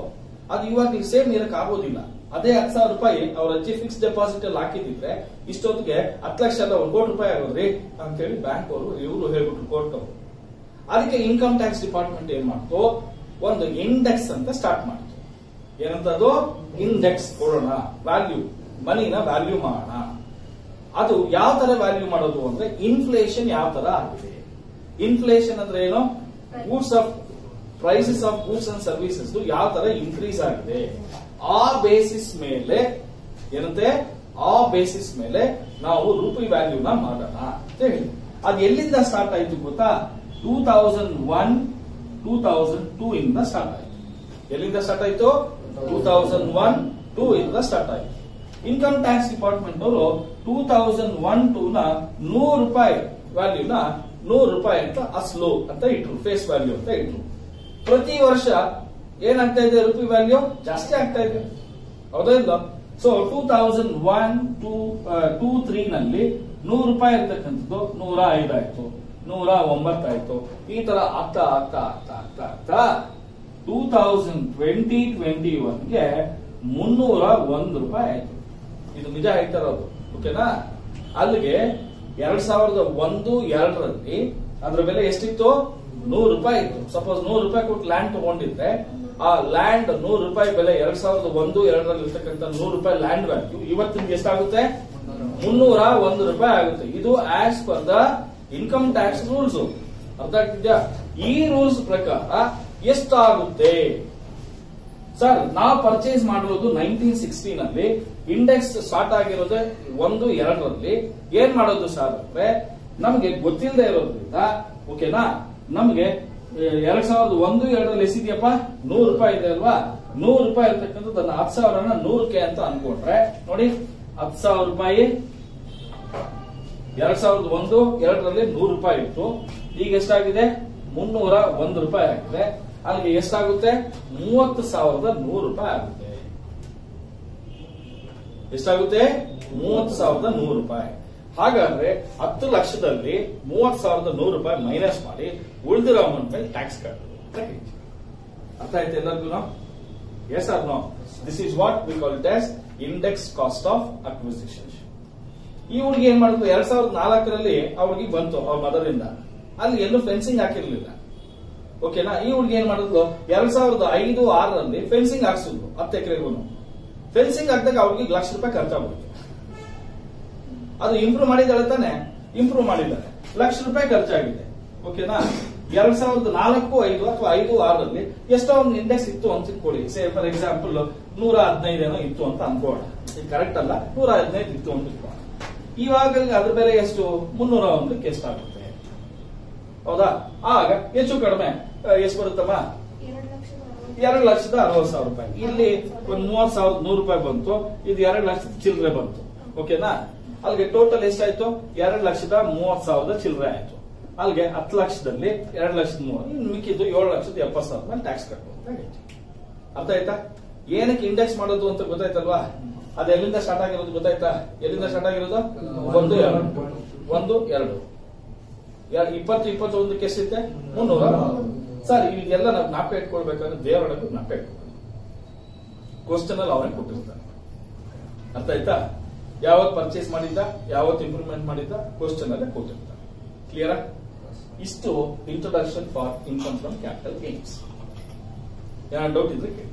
ಅದು ಇವಾಗ ನೀವು ಸೇಮ್ ಇರಕ್ ಆಗೋದಿಲ್ಲ. ಅದೇ ಹತ್ತು ಸಾವಿರ ರೂಪಾಯಿ ಅವ್ರ ಅಜ್ಜಿ ಫಿಕ್ಸ್ ಡೆಪಾಸಿಟ್ ಅಲ್ಲಿ ಹಾಕಿದ್ರೆ ಇಷ್ಟೊತ್ತಿಗೆ ಹತ್ತು ಲಕ್ಷ ಅಲ್ಲ, ಒಂದು ಕೋಟಿ ರೂಪಾಯಿ ಆಗೋದ್ರಿ ಅಂತ ಹೇಳಿ ಬ್ಯಾಂಕ್ ಅವರು, ಇವರು ಹೇಳ್ಬಿಟ್ರು ಕೋರ್ಟ್ ಅವರು. ಅದಕ್ಕೆ ಇನ್ಕಮ್ ಟ್ಯಾಕ್ಸ್ ಡಿಪಾರ್ಟ್ಮೆಂಟ್ ಏನ್ ಮಾಡ್ತು? ಒಂದು ಇಂಡೆಕ್ಸ್ ಅಂತ ಸ್ಟಾರ್ಟ್ ಮಾಡ್ತು. ಏನಂತ ಇಂಡೆಕ್ಸ್ ಕೊಡೋಣ. ವ್ಯಾಲ್ಯೂ ಮನಿನ ವ್ಯಾಲ್ಯೂ ಮಾಡೋಣ. ಅದು ಯಾವ ತರ ವ್ಯಾಲ್ಯೂ ಮಾಡೋದು ಅಂದ್ರೆ ಇನ್ಫ್ಲೇಷನ್ ಯಾವ ತರ ಆಗಿದೆ. ಇನ್ಫ್ಲೇಷನ್ ಅಂದ್ರೆ ಏನು? Goods of prices of goods and services ಯಾವ ತರ ಇನ್ಕ್ರೀಸ್ ಆಗಿದೆ. ಆ ಬೇಸಿಸ್ ಮೇಲೆ ಏನಂತೆ? ಆ ಬೇಸಿಸ್ ಮೇಲೆ ನಾವು ರೂಪಿ ವ್ಯಾಲ್ಯೂನ ಮಾಡೋಣ ಅಂತ ಹೇಳಿ. ಅದು ಎಲ್ಲಿಂದ ಸ್ಟಾರ್ಟ್ ಆಯ್ತು ಗೊತ್ತಾ? Two thousand one two thousand two ಇಂದ ಸ್ಟಾರ್ಟ್ ಆಯ್ತು. ಎಲ್ಲಿಂದ ಸ್ಟಾರ್ಟ್ ಆಯ್ತು? ಟೂ ತೌಸಂಡ್ ಒನ್ ಟೂ ಇಂದ ಸ್ಟಾರ್ಟ್ ಆಯ್ತು. ಇನ್ಕಮ್ ಟ್ಯಾಕ್ಸ್ ಡಿಪಾರ್ಟ್ಮೆಂಟ್ ಅವರು ಟೂ ತೌಸಂಡ್ ಒನ್ ಟೂ ನ ನೂರು ರೂಪಾಯಿ ವ್ಯಾಲ್ಯೂನ ನೂರು ರೂಪಾಯಿ ಅಂತ ಅಸ್ಲು ಅಂತ ಇಟ್ರು ಫೇಸ್ ವ್ಯಾಲ್ಯೂ ಅಂತ ಇಟ್ರು. ಪ್ರತಿ ವರ್ಷ ಏನಾಗ್ತಾ ಇದೆ ರುಪಿ ವ್ಯಾಲ್ಯೂ ಜಾಸ್ತಿ ಆಗ್ತಾ ಇದೆ. ಹೌದಾ ಇಲ್ಲ so two thousand one two two three ನಲ್ಲಿ ನೂರು ರೂಪಾಯಿ ಇರ್ತಕ್ಕಂಥದ್ದು ನೂರ ಐದಾಯ್ತು ನೂರ ಒಂಬತ್ತಾಯ್ತು ಈ ತರ ಆಗ್ತಾ ಆಗ್ತಾ ಆಗ್ತಾ ಆಗ್ತಾ ಆಗ್ತಾ ಟೂ ತೌಸಂಡ್ ಟ್ವೆಂಟಿ ಟ್ವೆಂಟಿ ಒನ್ಗೆ ಮುನ್ನೂರ ಒಂದು ರೂಪಾಯಿ ಆಯ್ತು. ಇದು ನಿಜ ಹೇಳ್ತಾ ಇರೋದು ಓಕೆನಾ? ಅಲ್ಲಿಗೆ ಎರಡ್ ಸಾವಿರದ ಒಂದು, ಎರಡರಲ್ಲಿ ಅದ್ರ ಬೆಲೆ ಎಷ್ಟಿತ್ತು? ನೂರು ರೂಪಾಯಿ ಇತ್ತು. ಸಪೋಸ್ ನೂರು ರೂಪಾಯಿ ಕೊಟ್ಟು ಲ್ಯಾಂಡ್ ತಗೊಂಡಿದ್ರೆ, ಆ ಲ್ಯಾಂಡ್ ನೂರು ರೂಪಾಯಿ ಬೆಲೆ ಎರಡ್ ಸಾವಿರದ ಒಂದು, ಎರಡರಲ್ಲಿ ಇರ್ತಕ್ಕಂಥ ನೂರು ರೂಪಾಯಿ ಲ್ಯಾಂಡ್ ವ್ಯಾಲ್ಯೂ ನಿಮ್ಗೆ ಎಷ್ಟಾಗುತ್ತೆ? ಮುನ್ನೂರ ಒಂದು ರೂಪಾಯಿ ಆಗುತ್ತೆ. ಇದು as per the income tax rules ಅರ್ಥ ಆಗ್ತಿದ್ಯಾ? ಈ ರೂಲ್ಸ್ ಪ್ರಕಾರ ಎಷ್ಟಾಗುತ್ತೆ? ಸರ್, ನಾವು ಪರ್ಚೇಸ್ ಮಾಡಿರೋದು ನೈನ್ಟೀನ್ ಸಿಕ್ಸ್ಟೀನ್ ಅಲ್ಲಿ. ಇಂಡೆಕ್ಸ್ ಸ್ಟಾರ್ಟ್ ಆಗಿರೋದೇ ಒಂದು, ಎರಡರಲ್ಲಿ. ಏನ್ ಮಾಡೋದು ಸರ್ ಅಂದ್ರೆ, ನಮ್ಗೆ ಗೊತ್ತಿಲ್ಲದೆ ಇರೋದ್ರಿಂದ ಓಕೆನಾ ನಮ್ಗೆ ಎರಡ್ ಸಾವಿರದ ಒಂದು, ಎರಡರಲ್ಲಿ ಎಸಿದ್ಯಪ್ಪ ನೂರು ರೂಪಾಯಿ ಇದೆ ಅಲ್ವಾ? ನೂರು ರೂಪಾಯಿ ಇರ್ತಕ್ಕಂಥದ್ದು ಹತ್ತು ಸಾವಿರನ ನೂರಕ್ಕೆ ಅಂತ ಅನ್ಕೊಂಡ್ರೆ, ನೋಡಿ, ಹತ್ತು ಸಾವಿರ ರೂಪಾಯಿ, ಎರಡ್ ಸಾವಿರದ ಒಂದು, ಎರಡರಲ್ಲಿ ನೂರು ರೂಪಾಯಿ ಇತ್ತು. ಈಗ ಎಷ್ಟಾಗಿದೆ? ಮುನ್ನೂರ ಒಂದು ರೂಪಾಯಿ ಆಗಿದೆ. ಅಲ್ಲಿಗೆ ಎಷ್ಟಾಗುತ್ತೆ? ಮೂವತ್ತು ಸಾವಿರದ ನೂರು ರೂಪಾಯಿ ಆಗುತ್ತೆ. ಎಷ್ಟಾಗುತ್ತೆ? ಮೂವತ್ತು ಸಾವಿರದ ನೂರು ರೂಪಾಯಿ. ಹಾಗಾದ್ರೆ ಹತ್ತು ಲಕ್ಷದಲ್ಲಿ ಮೂವತ್ತು ಸಾವಿರದ ನೂರು ರೂಪಾಯಿ ಮೈನಸ್ ಮಾಡಿ ಉಳಿದಿರೋ ಅಮೌಂಟ್ ಮೇಲೆ ಟ್ಯಾಕ್ಸ್ ಕಟ್ಟೋದು ಅರ್ಥ ಆಯ್ತು ಎಲ್ಲರಿಗೂ? Yes or no this is what we call as index cost of acquisition ಈ ಹುಡುಗಿ ಏನ್ ಮಾಡಿದ್ರು ಎರಡ್ ಸಾವಿರದ ನಾಲ್ಕರಲ್ಲಿ ಹುಡುಗಿ ಬಂತು, ಅವ್ರ ಮದರ್ ಇಂದ. ಅಲ್ಲಿ ಎಲ್ಲೂ ಫೆನ್ಸಿಂಗ್ ಹಾಕಿರ್ಲಿಲ್ಲ. ಓಕೆನಾ? ಈ ಹುಡುಗಿ ಏನ್ ಮಾಡಿದ್ಲು? ಎರಡ್ ಸಾವಿರದ ಐದು, ಆರರಲ್ಲಿ ಫೆನ್ಸಿಂಗ್ ಹಾಕ್ಸಿದ್ಲು, ಹತ್ತು ಎಕರೆಗೂ ಫೆನ್ಸಿಂಗ್ ಹಾಕ್ದಾಗ ಅವ್ರಿಗೆ ಲಕ್ಷ ರೂಪಾಯಿ ಖರ್ಚಾಗ್ಬಿಡ್ತು ಅದು ಇಂಪ್ರೂವ್ ಮಾಡಿದಾಳೆ ತಾನೆ? ಇಂಪ್ರೂವ್ ಮಾಡಿದ್ದಾರೆ ಲಕ್ಷ ರೂಪಾಯಿ ಖರ್ಚಾಗಿದೆ ಓಕೆನಾ? ಎರಡ್ ಸಾವಿರದ ನಾಲ್ಕು, ಐದು ಅಥವಾ ಐದು, ಆರರಲ್ಲಿ ಎಷ್ಟೋ ಒಂದು ಇಂಡೆಕ್ಸ್ ಇತ್ತು ಅಂತ ಕೊಡಿ ಸೇ ಫಾರ್ ಎಕ್ಸಾಂಪಲ್ ನೂರ ಹದಿನೈದೇನೋ ಇತ್ತು ಅಂತ ಅನ್ಕೋಣ. ಈಗ ಕರೆಕ್ಟ್ ಅಲ್ಲ. ನೂರ ಹದಿನೈದು ಇತ್ತು ಅಂತ ಇಟ್ಕೋಣ ಇವಾಗ ಅದ್ರ ಬೆಲೆ ಎಷ್ಟು? ಮುನ್ನೂರ ಒಂದಕ್ಕೆ ಎಷ್ಟಾಗುತ್ತೆ ಹೌದಾ? ಆಗ ಹೆಚ್ಚು ಕಡಿಮೆ ಎಷ್ಟು ಬರುತ್ತಮ್ಮ? ಎರಡು ಲಕ್ಷದ ಅರವತ್ತು. ಸಾವಿರ ರೂಪಾಯಿ. ಇಲ್ಲಿ ಒಂದು ಮೂವತ್ ಸಾವಿರದ ನೂರು ರೂಪಾಯಿ ಬಂತು ಇದು ಎರಡು ಲಕ್ಷದ ಚಿಲ್ಲರೆ ಬಂತು. ಓಕೆನಾ? ಅಲ್ಲಿಗೆ ಟೋಟಲ್ ಎಷ್ಟಾಯ್ತು? ಎರಡು ಲಕ್ಷದ ಮೂವತ್ ಸಾವಿರದ ಚಿಲ್ಲರೆ ಆಯ್ತು. ಅಲ್ಲಿಗೆ ಹತ್ತು ಲಕ್ಷದಲ್ಲಿ ಎರಡು ಲಕ್ಷದ ಮೂವತ್ತು. ಇನ್ನು ಮಿಕ್ಕಿದ್ದು ಏಳು ಲಕ್ಷದ ಎಪ್ಪತ್ತು ಸಾವಿರ ರೂಪಾಯಿ ಟ್ಯಾಕ್ಸ್ ಕಟ್ಬೋದು. ಅರ್ಥ ಆಯ್ತಾ? ಏನಕ್ಕೆ ಇಂಡೆಕ್ಸ್ ಮಾಡೋದು ಅಂತ ಗೊತ್ತಾಯ್ತಲ್ವಾ? ಅದು ಎಲ್ಲಿಂದ ಸ್ಟಾರ್ಟ್ ಆಗಿರೋದು ಗೊತ್ತಾಯ್ತಾ? ಎಲ್ಲಿಂದ ಸ್ಟಾರ್ಟ್ ಆಗಿರೋದು? ಒಂದು ಎರಡು. ಒಂದು ಎರಡು. ಇಪ್ಪತ್ತು ಇಪ್ಪತ್ತೊಂದು ಕೆಸ್ ಇದೆ ಮುನ್ನೂರ? ಸರ್ ಇದೆಲ್ಲ ನಾವು ನಾಪ ಇಟ್ಕೊಳ್ಬೇಕಂದ್ರೆ ದೇವರೊಳಗೆ ನಾಪ ಇಟ್ಕೊಳ್ಬೇಕು. ಕ್ವಶನ್ ಅಲ್ಲಿ ಅವನೇ ಕೊಟ್ಟಿರ್ತಾನೆ. ಅರ್ಥ ಆಯ್ತಾ? ಯಾವತ್ ಪರ್ಚೇಸ್ ಮಾಡಿದ್ದ ಯಾವತ್ ಇಂಪ್ರೂವ್ಮೆಂಟ್ ಮಾಡಿದ್ದ ಕ್ವಶನ್ ಅಲ್ಲೇ ಕೊಟ್ಟಿರ್ತಾನೆ. ಕ್ಲಿಯರ್ ಇಷ್ಟು introduction for income from capital gains ಏನಾದ್ರು ಡೌಟ್ ಇದ್ರೆ ಕೇಳಿ.